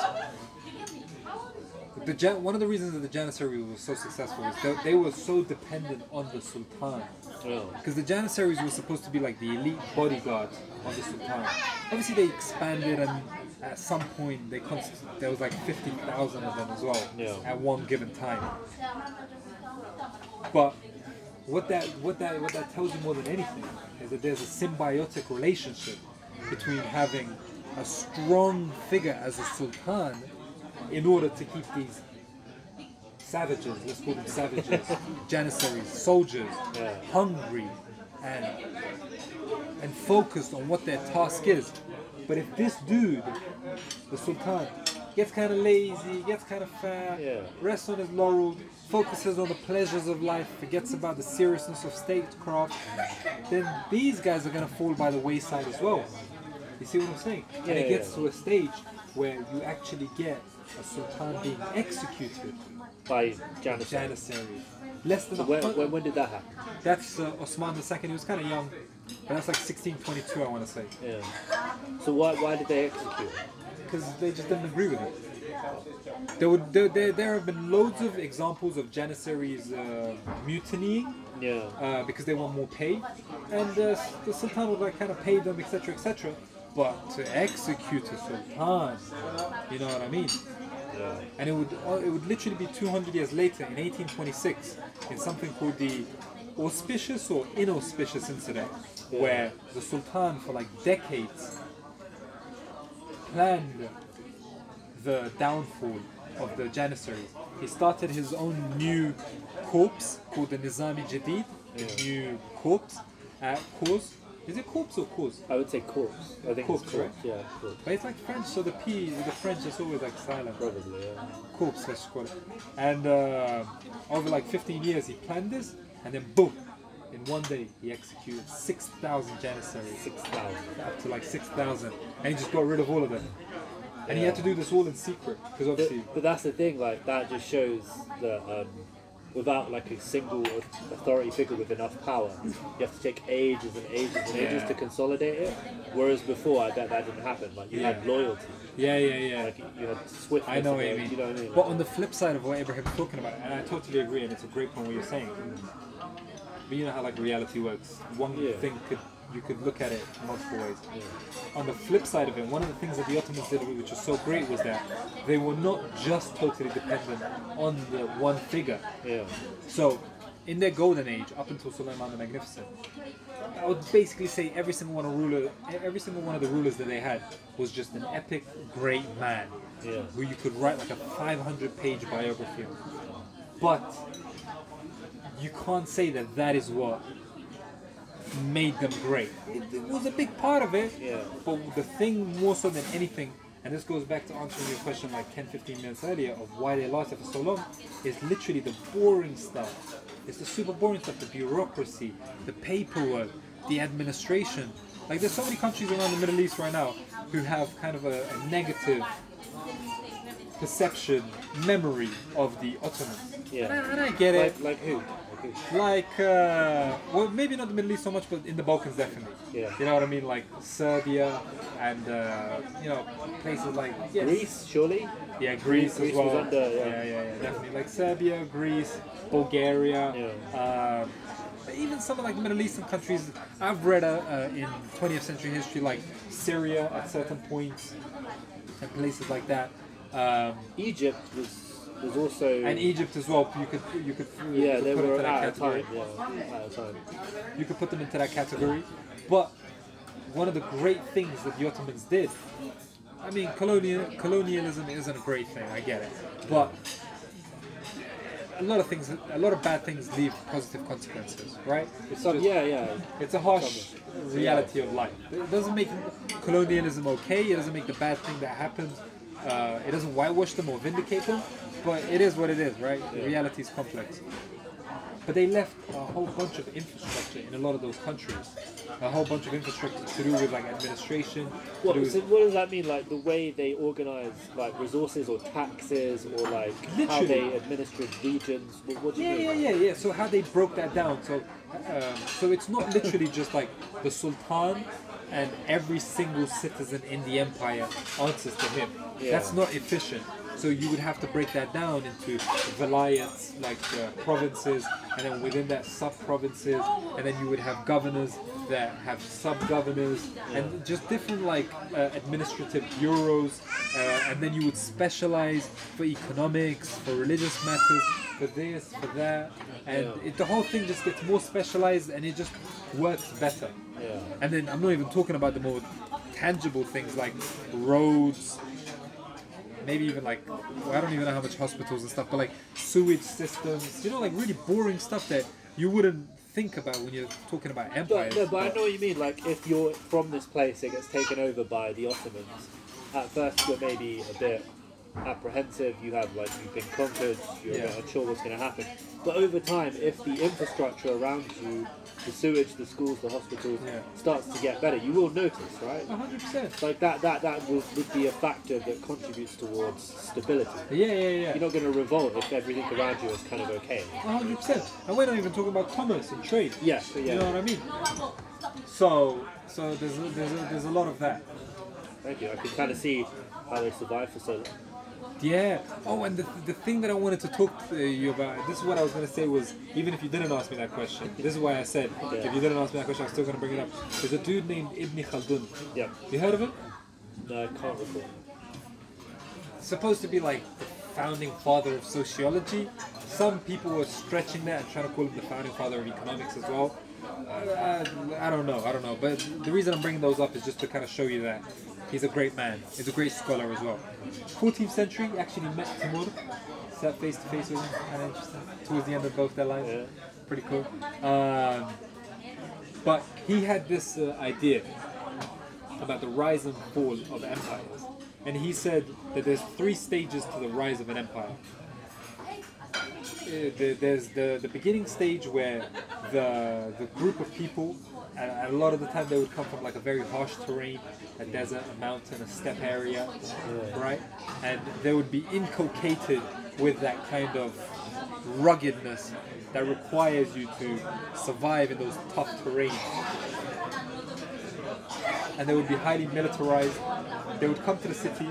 the Jan- one of the reasons that the Janissaries was so successful is that they were so dependent on the Sultan. Because the Janissaries were supposed to be like the elite bodyguard of the Sultan. Obviously, they expanded, and at some point, they const- there was like 50,000 of them as well Yeah. at one given time. But what that what that what that tells you more than anything is that there's a symbiotic relationship between having a strong figure as a sultan in order to keep these savages, let's call them savages, [laughs] janissaries, soldiers, Yeah. hungry and and focused on what their task is. But if this dude, the sultan, gets kind of lazy, gets kind of fat, Yeah. rests on his laurels, focuses on the pleasures of life, forgets about the seriousness of statecraft, then these guys are going to fall by the wayside as well. You see what I'm saying? and it gets yeah. to a stage where you actually get a sultan being executed By Janissaries. Less than So a when, when, when did that happen? That's uh, Osman II. He was kind of young, but that's like 1622, I want to say, Yeah. So why, why did they execute? him? because they just didn't agree with it. There would there, there, there have been loads of examples of Janissaries uh, mutinying Yeah. uh, because they want more pay, and uh, the Sultan would like kind of pay them, etc., etc. But to execute a Sultan, you know what I mean? Yeah. and it would uh, it would literally be 200 years later in 1826 in something called the auspicious or inauspicious incident where the sultan for like decades planned the downfall of the janissaries he started his own new corps called the nizami jadid the new corps uh, cause is it corpse or cause I would say corpse. I think Corpse, corpse. right? Yeah, corpse. but it's like french so the p the french is always like silent Probably, yeah. corpse, let's call it. And uh, over like 15 years, he planned this, and then boom, in one day, he executed 6,000 janissaries, 6,000. up to like 6,000, and he just got rid of all of them. And he had to do this all in secret, because But, obviously, but that's the thing, like, that just shows that um, without, like, a single authority figure with enough power, you have to take ages and ages and ages Yeah. to consolidate it. Whereas before, I bet that didn't happen. Like, you had loyalty. yeah, yeah, yeah. Like, you had swiftness. I know what you mean. You know what I mean? But on the flip side of what Ibrahim's talking about, and I totally agree, and it's a great point what you're saying. But you know how like reality works. One Yeah. thing could you could look at it multiple ways. On the flip side of it, one of the things that the Ottomans did, which was so great, was that they were not just totally dependent on the one figure. yeah. So, in their golden age, up until Suleiman the Magnificent, I would basically say every single one of ruler, every single one of the rulers that they had was just an epic, great man, Yeah. who you could write like a 500-page biography of. But you can't say that that is what made them great. It, it was a big part of it, Yeah. but the thing more so than anything, and this goes back to answering your question like 10, 15 minutes earlier of why they lasted for so long, is literally the boring stuff. It's the super boring stuff, the bureaucracy, the paperwork, the administration. Like there's so many countries around the Middle East right now who have kind of a, a negative perception, memory of the Ottomans. Yeah. And I, and I get it. Like, who? Like who? Like, uh, well, maybe not the Middle East so much, but in the Balkans definitely. Yeah. You know what I mean? Like Serbia and, uh, you know, places like yes. Greece, surely? Yeah, Greece, Greece as well. under, yeah. yeah, yeah, yeah, definitely. Like Serbia, Greece, Bulgaria. Yeah. Um, even some of like the Middle Eastern countries, I've read uh, uh, in 20th century history, like Syria at certain points, and places like that. Um, Egypt was was also. and Egypt as well. You could you could you yeah, could they put were that at time. Yeah, at a time. You could put them into that category. But one of the great things that the Ottomans did, I mean, colonial colonialism isn't a great thing. I get it, but a lot of things, a lot of bad things leave positive consequences, right? It's just- yeah, yeah. It's a harsh reality of life. It doesn't make colonialism okay. It doesn't make the bad thing that happened. Uh, it doesn't whitewash them or vindicate them. But it is what it is, right? The reality is complex. But they left a whole bunch of infrastructure in a lot of those countries. A whole bunch of infrastructure to do with like administration. What, so what does that mean? Like the way they organize like resources or taxes or like how Literally. they administer regions? What, what do you yeah, mean? yeah, yeah, yeah. So how they broke that down. So, um, so it's not literally just like the sultan and every single citizen in the empire answers to him. Yeah. That's not efficient. So you would have to break that down into vilayats, like uh, provinces, and then within that sub-provinces, and then you would have governors that have sub-governors, and just different like uh, administrative bureaus, uh, and then you would specialize for economics, for religious matters, for this, for that, and Yeah. it, the whole thing just gets more specialized, and it just works better. Yeah. And then I'm not even talking about the more tangible things like roads, maybe even like well, I don't even know how much hospitals and stuff, but like sewage systems, you know, like really boring stuff that you wouldn't think about when you're talking about empires. But, no, but I know what you mean. Like, if you're from this place, it gets taken over by the Ottomans. At first, you're maybe a bit apprehensive. You have like you've been conquered. You're Yeah. unsure what's going to happen. But over time, if the infrastructure around you, the sewage, the schools, the hospitals, Yeah. starts to get better, you will notice, right? Hundred percent. Like that, that, that would, would be a factor that contributes towards stability. Yeah, yeah, yeah. You're not going to revolt if everything around you is kind of okay. Hundred percent. And we're not even talking about commerce and trade. Yeah, but yeah. You know what I mean? So, so there's a, there's a, there's a lot of that. Thank you. I can kind of see how they survive for so long. Yeah. Oh, and the, the thing that I wanted to talk to you about, this is what I was going to say was, even if you didn't ask me that question, this is why I said, if you didn't ask me that question, I'm still going to bring it up. There's a dude named Ibn Khaldun. Yeah. You heard of him? No, I can't recall. supposed to be like the founding father of sociology. Some people were stretching that and trying to call him the founding father of economics as well. Uh, I, I don't know, I don't know. But the reason I'm bringing those up is just to kind of show you that he's a great man. He's a great scholar as well. 14th century, he actually met Timur, sat face to face with him. Kind of interesting. Towards the end of both their lives. Yeah. Pretty cool. Um, but he had this uh, idea about the rise and fall of empires. And he said that there's three stages to the rise of an empire. Uh, the- There's the, the beginning stage where the, the group of people, and a lot of the time they would come from like a very harsh terrain, a desert, a mountain, a steppe area, right? And they would be inculcated with that kind of ruggedness that requires you to survive in those tough terrains and they would be highly militarized. They would come to the city,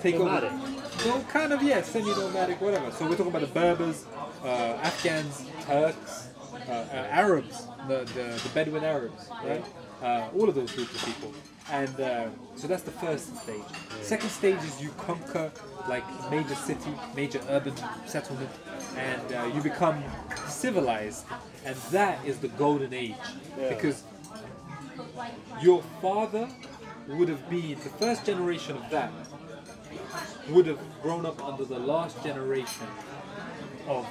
take Nomadic. over. No, kind of yeah, semi-nomadic, whatever. So we're talking about the Berbers, uh, Afghans, Turks, Arabs, the, the the Bedouin Arabs, right? Uh, all of those groups of people. And uh, so that's the first stage. Second stage is you conquer like major city, major urban settlement, and uh, you become civilized. And that is the golden age Yeah. because your father would have been the first generation of that would have grown up under the last generation of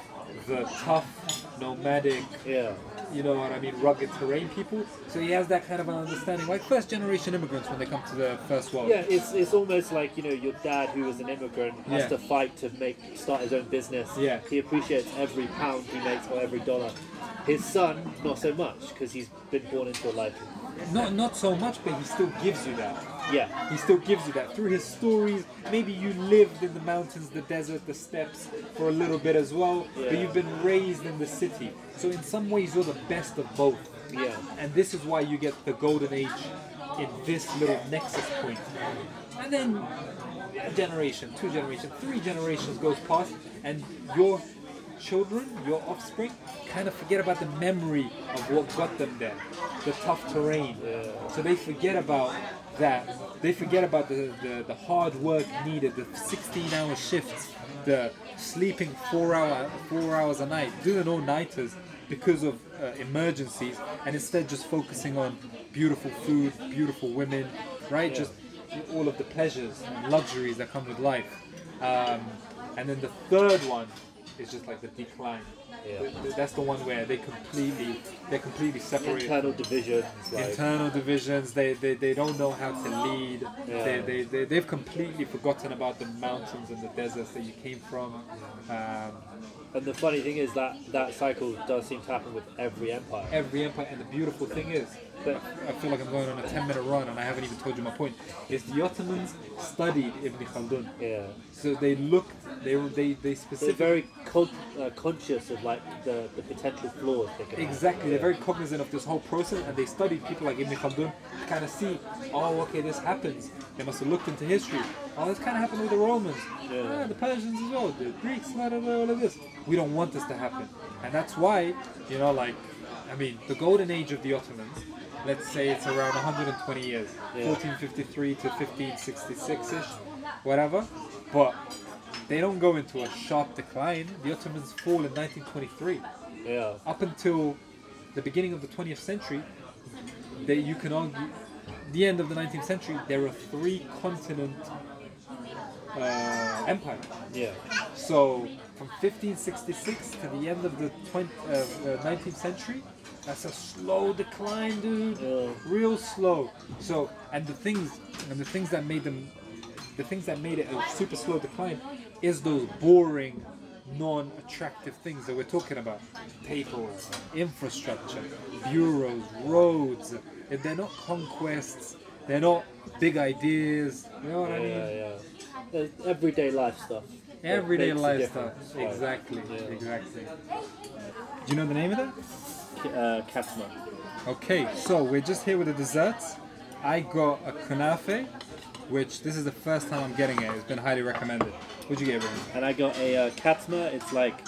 the tough nomadic Yeah. you know what I mean rugged terrain people so he has that kind of an understanding like first generation immigrants when they come to the first world Yeah, it's, it's almost like you know your dad, who was an immigrant, has Yeah. to fight to make start his own business. Yeah. he appreciates every pound he makes or every dollar. His son, not so much, because he's been born into a life. not not so much but he still gives you that Yeah, He still gives you that through his stories. Maybe you lived in the mountains, the desert, the steppes for a little bit as well, but you've been raised in the city. So in some ways, you're the best of both. yeah, And this is why you get the golden age in this little nexus point. And then a generation, two generations, three generations goes past, and your children, your offspring, kind of forget about the memory of what got them there, the tough terrain. So they forget about that. They forget about the, the, the hard work needed, the 16 hour shifts, the sleeping four hour four hours a night, doing all nighters because of uh, emergencies, and instead just focusing on beautiful food, beautiful women, right? Just all of the pleasures and luxuries that come with life. Um, and then the third one is just like the decline. Yeah. Th- th- That's the one where they completely they're completely separated. internal divisions. Like, Internal divisions. They, they they don't know how to lead. Yeah. They, they, they they've completely forgotten about the mountains and the deserts that you came from. Um, And the funny thing is that that cycle does seem to happen with every empire. Every empire, and the beautiful thing is, But I feel like I'm going on a 10 minute run and I haven't even told you my point. Is the Ottomans studied Ibn Khaldun. yeah, So they looked, they were, they, they they're very con- uh, conscious of like the, the potential flaws they. Exactly, they're very cognizant of this whole process and they studied people like Ibn Khaldun to kind of see, oh, okay, this happens. They must have looked into history. Oh, this kind of happened with the Romans. Yeah. Ah, the Persians as well, the Greeks, blah, blah, blah, all of this. We don't want this to happen. And that's why, you know, like, I mean, the golden age of the Ottomans, let's say it's around 120 years, Yeah. 1453 to 1566 ish, whatever. But they don't go into a sharp decline. The Ottomans fall in 1923 Yeah, up until the beginning of the 20th century, that you can argue, the end of the 19th century, there were three continent uh, empire. yeah, So from 1566 to the end of the 20, uh, uh, 19th century, that's a slow decline, dude. Yeah. Real slow. So and the things and the things that made them, the things that made it a super slow decline, is those boring, non-attractive things that we're talking about: paperwork, infrastructure, bureaus, roads. If they're not conquests, they're not big ideas. You know what I mean? yeah, yeah. Everyday life stuff. Everyday life stuff. Exactly. Yeah. Exactly. Do you know the name of that? Uh, Katma. Okay, so we're just here with the desserts. I got a kunafe, which this is the first time I'm getting it. It's been highly recommended. What'd you get, Ibrahim? And I got a uh, katma. It's like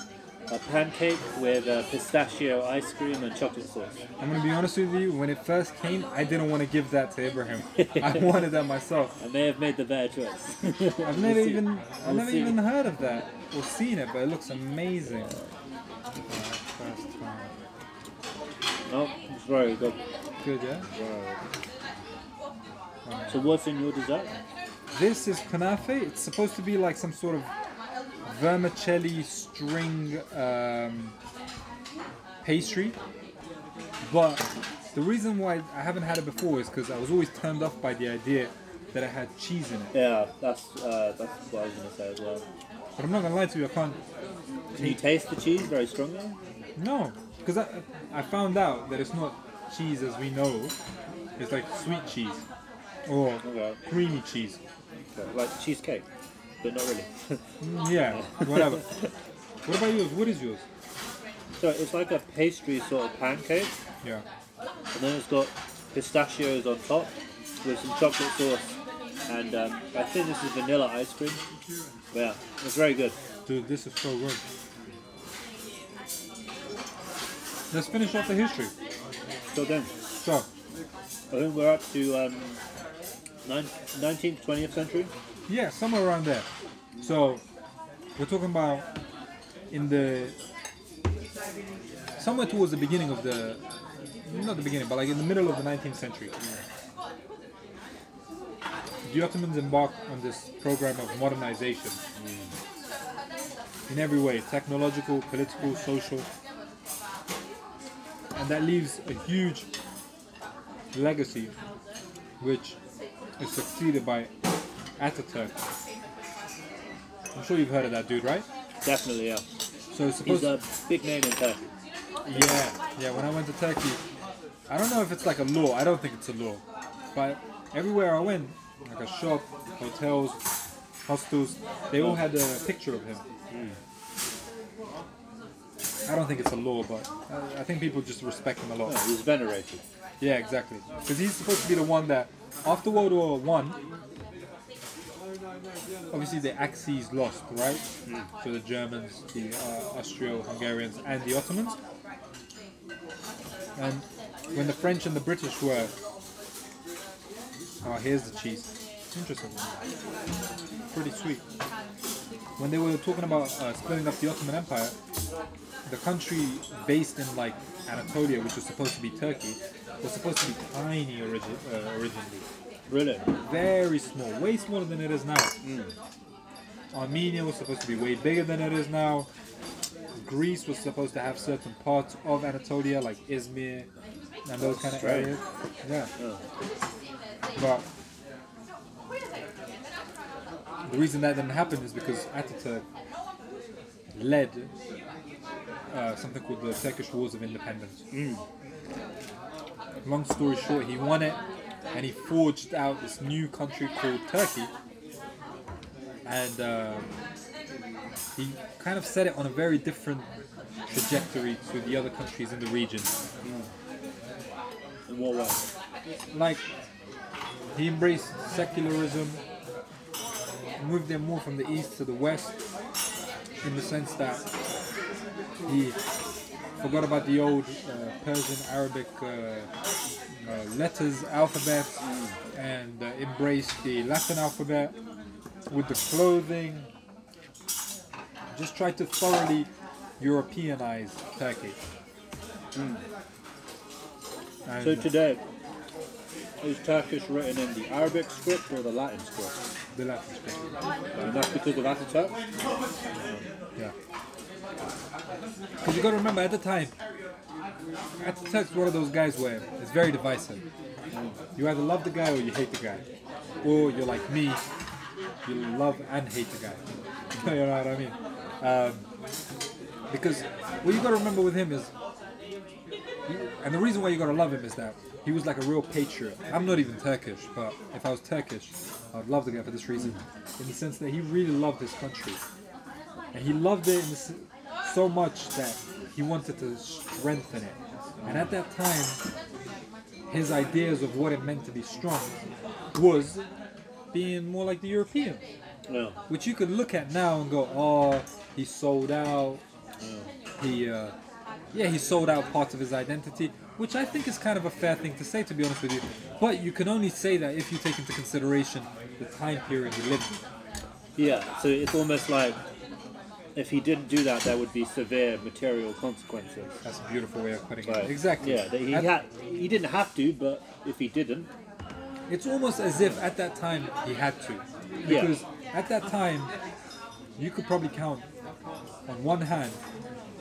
a pancake with uh, pistachio ice cream and chocolate sauce. I'm gonna be honest with you. When it first came, I didn't want to give that to Ibrahim. [laughs] I wanted that myself. I may have made the bad choice. [laughs] I've never see. even, I've We'll never see. even heard of that or seen it, but it looks amazing. First time. oh, it's very good. Good, yeah. So what's in your dessert? This is kunafe. It's supposed to be like some sort of vermicelli string um, pastry. But the reason why I haven't had it before is because I was always turned off by the idea that it had cheese in it. Yeah, that's uh, that's what I was gonna say as well. But I'm not gonna lie to you, I can't. Can you taste the cheese very strongly? No, because I, I found out that it's not cheese as we know. It's like sweet cheese or Okay. creamy cheese. Okay, Like cheesecake, but not really. [laughs] Yeah, whatever. what about yours? What is yours? so it's like a pastry sort of pancake, Yeah. and then it's got pistachios on top with some chocolate sauce, and um, I think this is vanilla ice cream. But yeah, it's very good. Dude, this is so good. Let's finish off the history. So then, So, I think we're up to um, nine- 19th, 20th century. yeah, somewhere around there. So, we're talking about in the somewhere towards the beginning of the not the beginning, but like in the middle of the 19th century. The Ottomans embarked on this program of modernization in every way technological, political, social. And that leaves a huge legacy which is succeeded by Ataturk. I'm sure you've heard of that dude, right? Definitely, yeah. So He's a big name in Turkey. yeah, yeah. When I went to Turkey, I don't know if it's like a law. I don't think it's a law, but everywhere I went, like a shop, hotels, hostels, they all had a picture of him. I don't think it's a law, but I, I think people just respect him a lot. Yeah, he's venerated. Yeah, exactly. Because he's supposed to be the one that, after World War One, obviously the Axis lost, right? So the Germans, the uh, Austro-Hungarians, and the Ottomans. And when the French and the British were, oh, here's the cheese. Interesting. Pretty sweet. When they were talking about uh, splitting up the Ottoman Empire, the country based in like Anatolia, which was supposed to be Turkey, was supposed to be tiny origi- uh, originally. Really? Very small, way smaller than it is now. Armenia was supposed to be way bigger than it is now. Greece was supposed to have certain parts of Anatolia, like Izmir and those kind of areas. Yeah. Oh. But the reason that didn't happen is because Ataturk led uh, something called the Turkish Wars of Independence. Long story short, he won it, and he forged out this new country called Turkey, and uh, he kind of set it on a very different trajectory to the other countries in the region. In what way? like he embraced secularism, moved them more from the east to the west, in the sense that he forgot about the old uh, Persian Arabic uh, uh, letters alphabet and uh, embraced the Latin alphabet with the clothing. Just tried to thoroughly Europeanize Turkey. And- So today, is Turkish written in the Arabic script or the Latin script? the Latin script. And that's because of Ataturk? Yeah. Because you got to remember, at the time, Ataturk's one of those guys where it's very divisive. You either love the guy or you hate the guy. Or you're like me, you love and hate the guy. [laughs] you know what I mean? Um, because what you got to remember with him is, and the reason why you got to love him is that he was like a real patriot. I'm not even Turkish, but if I was Turkish, I'd love the guy for this reason, in the sense that he really loved his country and he loved it in the, so much that he wanted to strengthen it. And at that time, his ideas of what it meant to be strong was being more like the Europeans, No. which you could look at now and go, "Oh, he sold out. He, uh, yeah, he sold out parts of his identity." Which I think is kind of a fair thing to say, to be honest with you. But you can only say that if you take into consideration the time period he lived in. Yeah, so it's almost like if he didn't do that, there would be severe material consequences. That's a beautiful way of putting Right. it. Exactly. Yeah, he At- had. He didn't have to, but if he didn't, It's almost as if at that time he had to. Yeah. Because at that time, you could probably count on one hand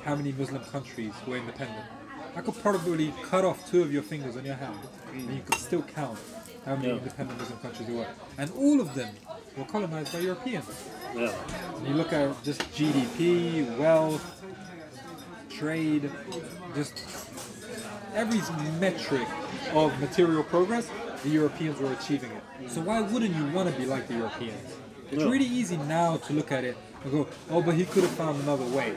how many Muslim countries were independent. I could probably cut off two of your fingers on your hand, and you could still count how many Yeah. independent Muslim countries there were. And all of them were colonized by Europeans. yeah, And you look at just GDP, wealth, trade, just every metric of material progress, the Europeans were achieving it. So why wouldn't you want to be like the Europeans? It's Yeah. really easy now to look at it and go, oh, but he could have found another way.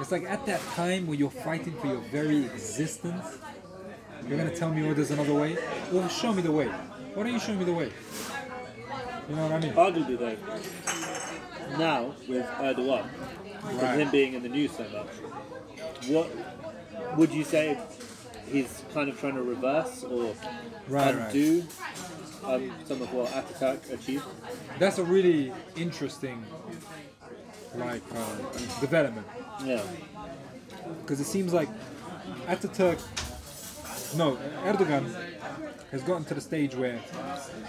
It's like at that time when you're fighting for your very existence, you're gonna tell me, oh, there's another way? Well, show me the way. Why don't you show me the way? You know what I mean? arguably though, now with Erdogan, Right. and him being in the news so much, what would you say he's kind of trying to reverse or Right, right. undo um, some of what Ataturk achieved? that's a really interesting like uh, development Yeah, because it seems like Ataturk no Erdogan has gotten to the stage where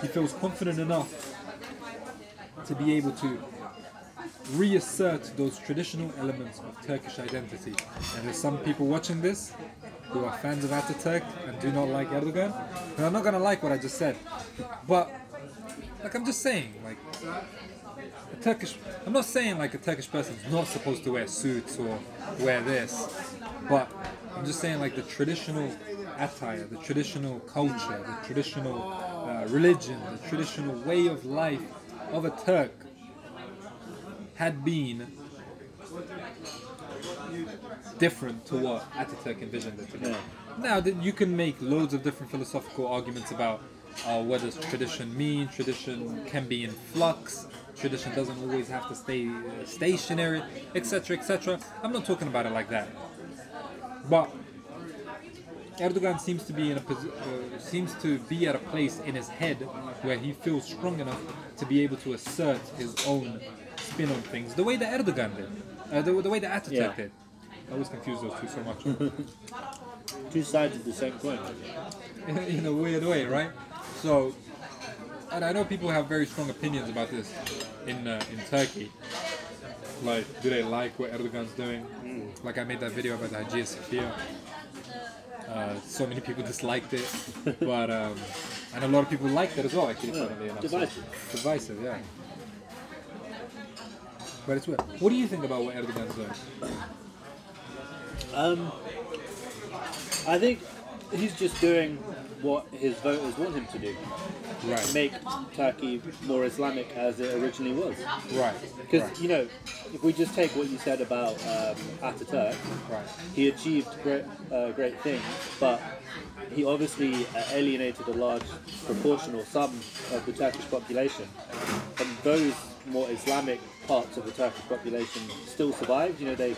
he feels confident enough to be able to reassert those traditional elements of Turkish identity and there's some people watching this who are fans of Ataturk and do not like Erdogan and I'm not gonna like what I just said but like I'm just saying like a Turkish. I'm not saying like a Turkish person's not supposed to wear suits or wear this, but I'm just saying like the traditional attire, the traditional culture, the traditional uh, religion, the traditional way of life of a Turk had been different to what Ataturk envisioned it to be. Yeah. Now that you can make loads of different philosophical arguments about uh, what does tradition mean. Tradition can be in flux. Tradition doesn't always have to stay uh, stationary, etc., etc. I'm not talking about it like that. But Erdogan seems to be in a uh, seems to be at a place in his head where he feels strong enough to be able to assert his own spin on things, the way that Erdogan did, uh, the, the way that Ataturk Yeah. did. I always confuse those two so much. [laughs] two sides of the same coin. [laughs] in a weird way, right? So, and I know people have very strong opinions about this in uh, in Turkey. Like, do they like what Erdogan's doing? Like, I made that video about the Hagia Sophia. Uh, so many people disliked it, but um, and a lot of people liked it as well. Actually, Yeah, funnily enough. So- divisive. divisive, yeah. But it's weird. What do you think about what Erdogan's doing? Um, I think he's just doing what his voters want him to do. Right. Make Turkey more Islamic as it originally was. Right. Because, right. you know, if we just take what you said about um, Ataturk, Right. he achieved great, uh, great things, but he obviously uh, alienated a large proportion or some of the Turkish population. And those more Islamic parts of the Turkish population still survived. You know, they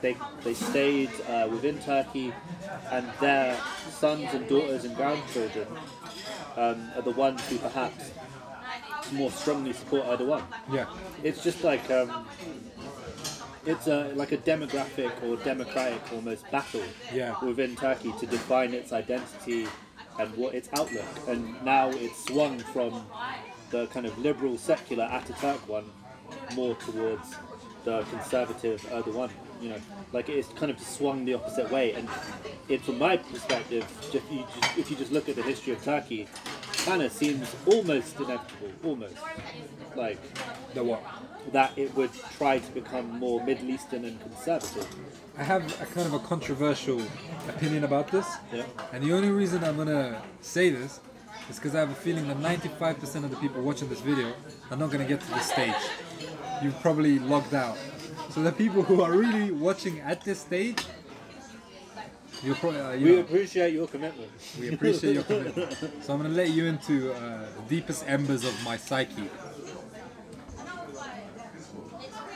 they they stayed uh, within Turkey, and their sons and daughters and grandchildren um, are the ones who perhaps more strongly support Erdogan Yeah. it's just like um, it's a like a demographic or democratic almost battle Yeah. within Turkey to define its identity and what its outlook. And now it's swung from the kind of liberal secular Ataturk one more towards the conservative Erdogan. You know, like it's kind of swung the opposite way. And it, from my perspective, if you just, if you just look at the history of Turkey, kind of seems almost inevitable, almost like The what? that it would try to become more Middle Eastern and conservative. I have a kind of a controversial opinion about this. Yeah. And the only reason I'm gonna say this is because I have a feeling that 95% of the people watching this video are not gonna get to this stage. You've probably logged out. So the people who are really watching at this stage, you're probably, uh, you We know, appreciate your commitment. we appreciate your [laughs] commitment. So I'm gonna let you into uh, the deepest embers of my psyche.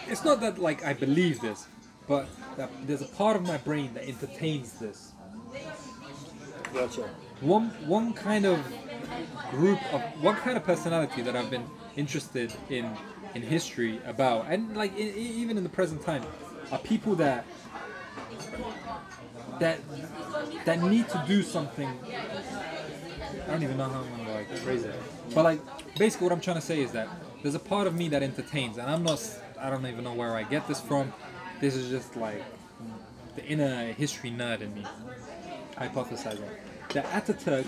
It's not that like I believe this, but that there's a part of my brain that entertains this. Gotcha. one one kind of group of one kind of personality that I've been interested in in history about, and like e- even in the present time, are people that that that need to do something. I don't even know how I'm gonna like phrase it, but like basically what I'm trying to say is that there's a part of me that entertains, and I'm not. I don't even know where I get this from. This is just like the inner history nerd in me hypothesizing that Ataturk,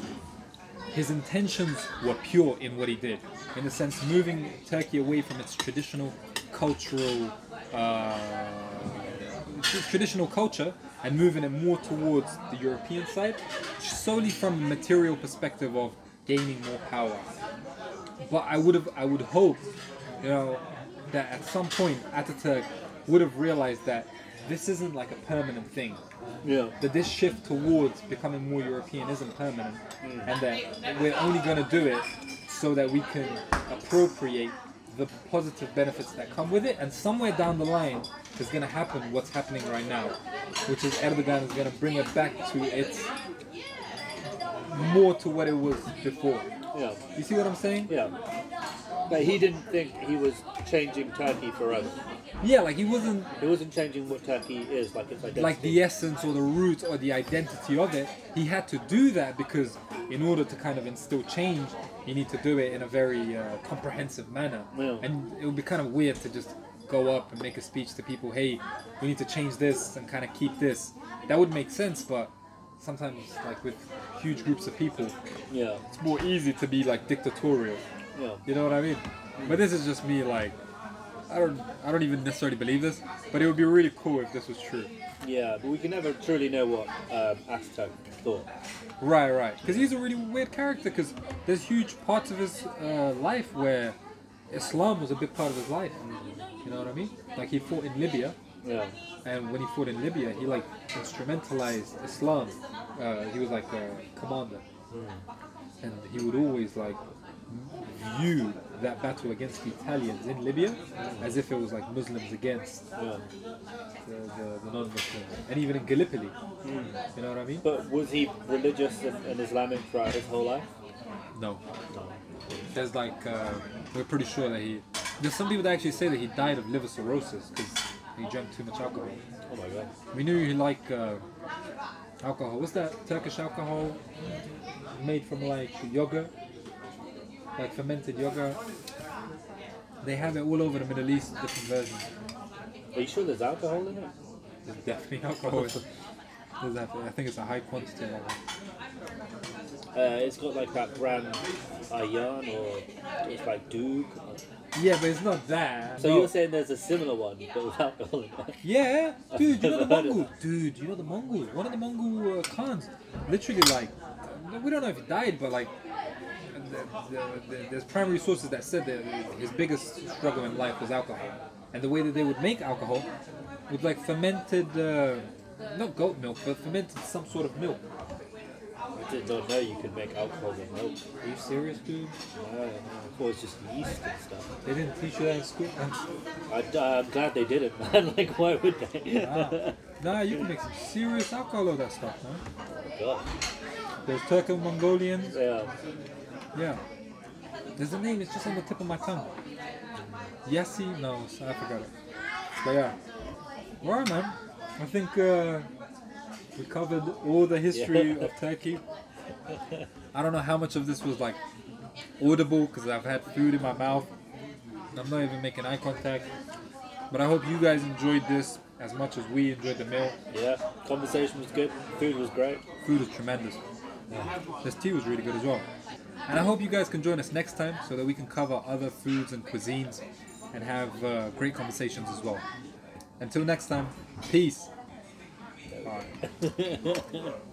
his intentions were pure in what he did, in the sense moving Turkey away from its traditional cultural uh, traditional culture and moving it more towards the European side, solely from a material perspective of gaining more power. But I would have, I would hope, you know, that at some point Ataturk would have realized that this isn't like a permanent thing Yeah. that this shift towards becoming more European isn't permanent, mm. and that we're only going to do it so that we can appropriate the positive benefits that come with it, and somewhere down the line is going to happen what's happening right now, which is Erdogan is going to bring it back to its more to what it was before. Yeah. You see what I'm saying? Yeah. But he didn't think he was changing Turkey for us. Yeah, like he wasn't He wasn't changing what Turkey is, like its identity. like the essence or the root or the identity of it. He had to do that because in order to kind of instill change, you need to do it in a very uh, comprehensive manner. Yeah. And it would be kind of weird to just go up and make a speech to people, hey, we need to change this and kind of keep this. That would make sense, but sometimes like with huge groups of people, Yeah. it's more easy to be like dictatorial. Yeah. You know what I mean? But this is just me like I don't I don't even necessarily believe this, but it would be really cool if this was true. Yeah. But we can never truly know what um, thought. Right, right. Because he's a really weird character. Because there's huge parts of his uh, life where Islam was a big part of his life. You know what I mean? Like he fought in Libya, Yeah. and when he fought in Libya, he like instrumentalized Islam. Uh, he was like a commander, and he would always like view that battle against the Italians in Libya as if it was like Muslims against Yeah. the, the, the non-Muslims, and even in Gallipoli. You know what I mean? But was he religious and, and Islamic throughout his whole life? No. There's like, uh, we're pretty sure that he. There's some people that actually say that he died of liver cirrhosis because he drank too much alcohol. Oh my god. We knew he liked uh, alcohol. What's that Turkish alcohol made from like yogurt? Like fermented yogurt? They have it all over the Middle East, different versions. Are you sure there's alcohol in it? There's definitely [laughs] alcohol. There's I think it's a high quantity of alcohol. Uh, it's got like that brand Ayran or it's like Duke. Yeah, but it's not that. So no. you're saying there's a similar one, but without [laughs] alcohol in it? Yeah, dude, you know the of [laughs] Mongol. Dude, you know the Mongol. One of the Mongol uh, Khans, literally like, we don't know if he died, but like, the, the, the, there's primary sources that said that his biggest struggle in life was alcohol, and the way that they would make alcohol with like fermented, uh, not goat milk, but fermented some sort of milk. I did not know you could make alcohol with milk. Are you serious, dude? No, no, I thought it was just yeast and stuff. They didn't teach you that in school. I, am glad they didn't, [laughs] man. like, why would they? nah. nah, you can make some serious alcohol of that stuff, man. Oh, God. There's Turco-Mongolians. Yeah. Yeah. There's a name, it's just on the tip of my tongue. Yassi? No, I forgot it. But yeah. Alright, man. I think uh, we covered all the history Yeah. of Turkey. I don't know how much of this was like audible because I've had food in my mouth. I'm not even making eye contact. But I hope you guys enjoyed this as much as we enjoyed the meal. Yeah. Conversation was good. Food was great. Food was tremendous. This tea was really good as well. And I hope you guys can join us next time so that we can cover other foods and cuisines and have uh, great conversations as well. Until next time, peace. はい。[laughs]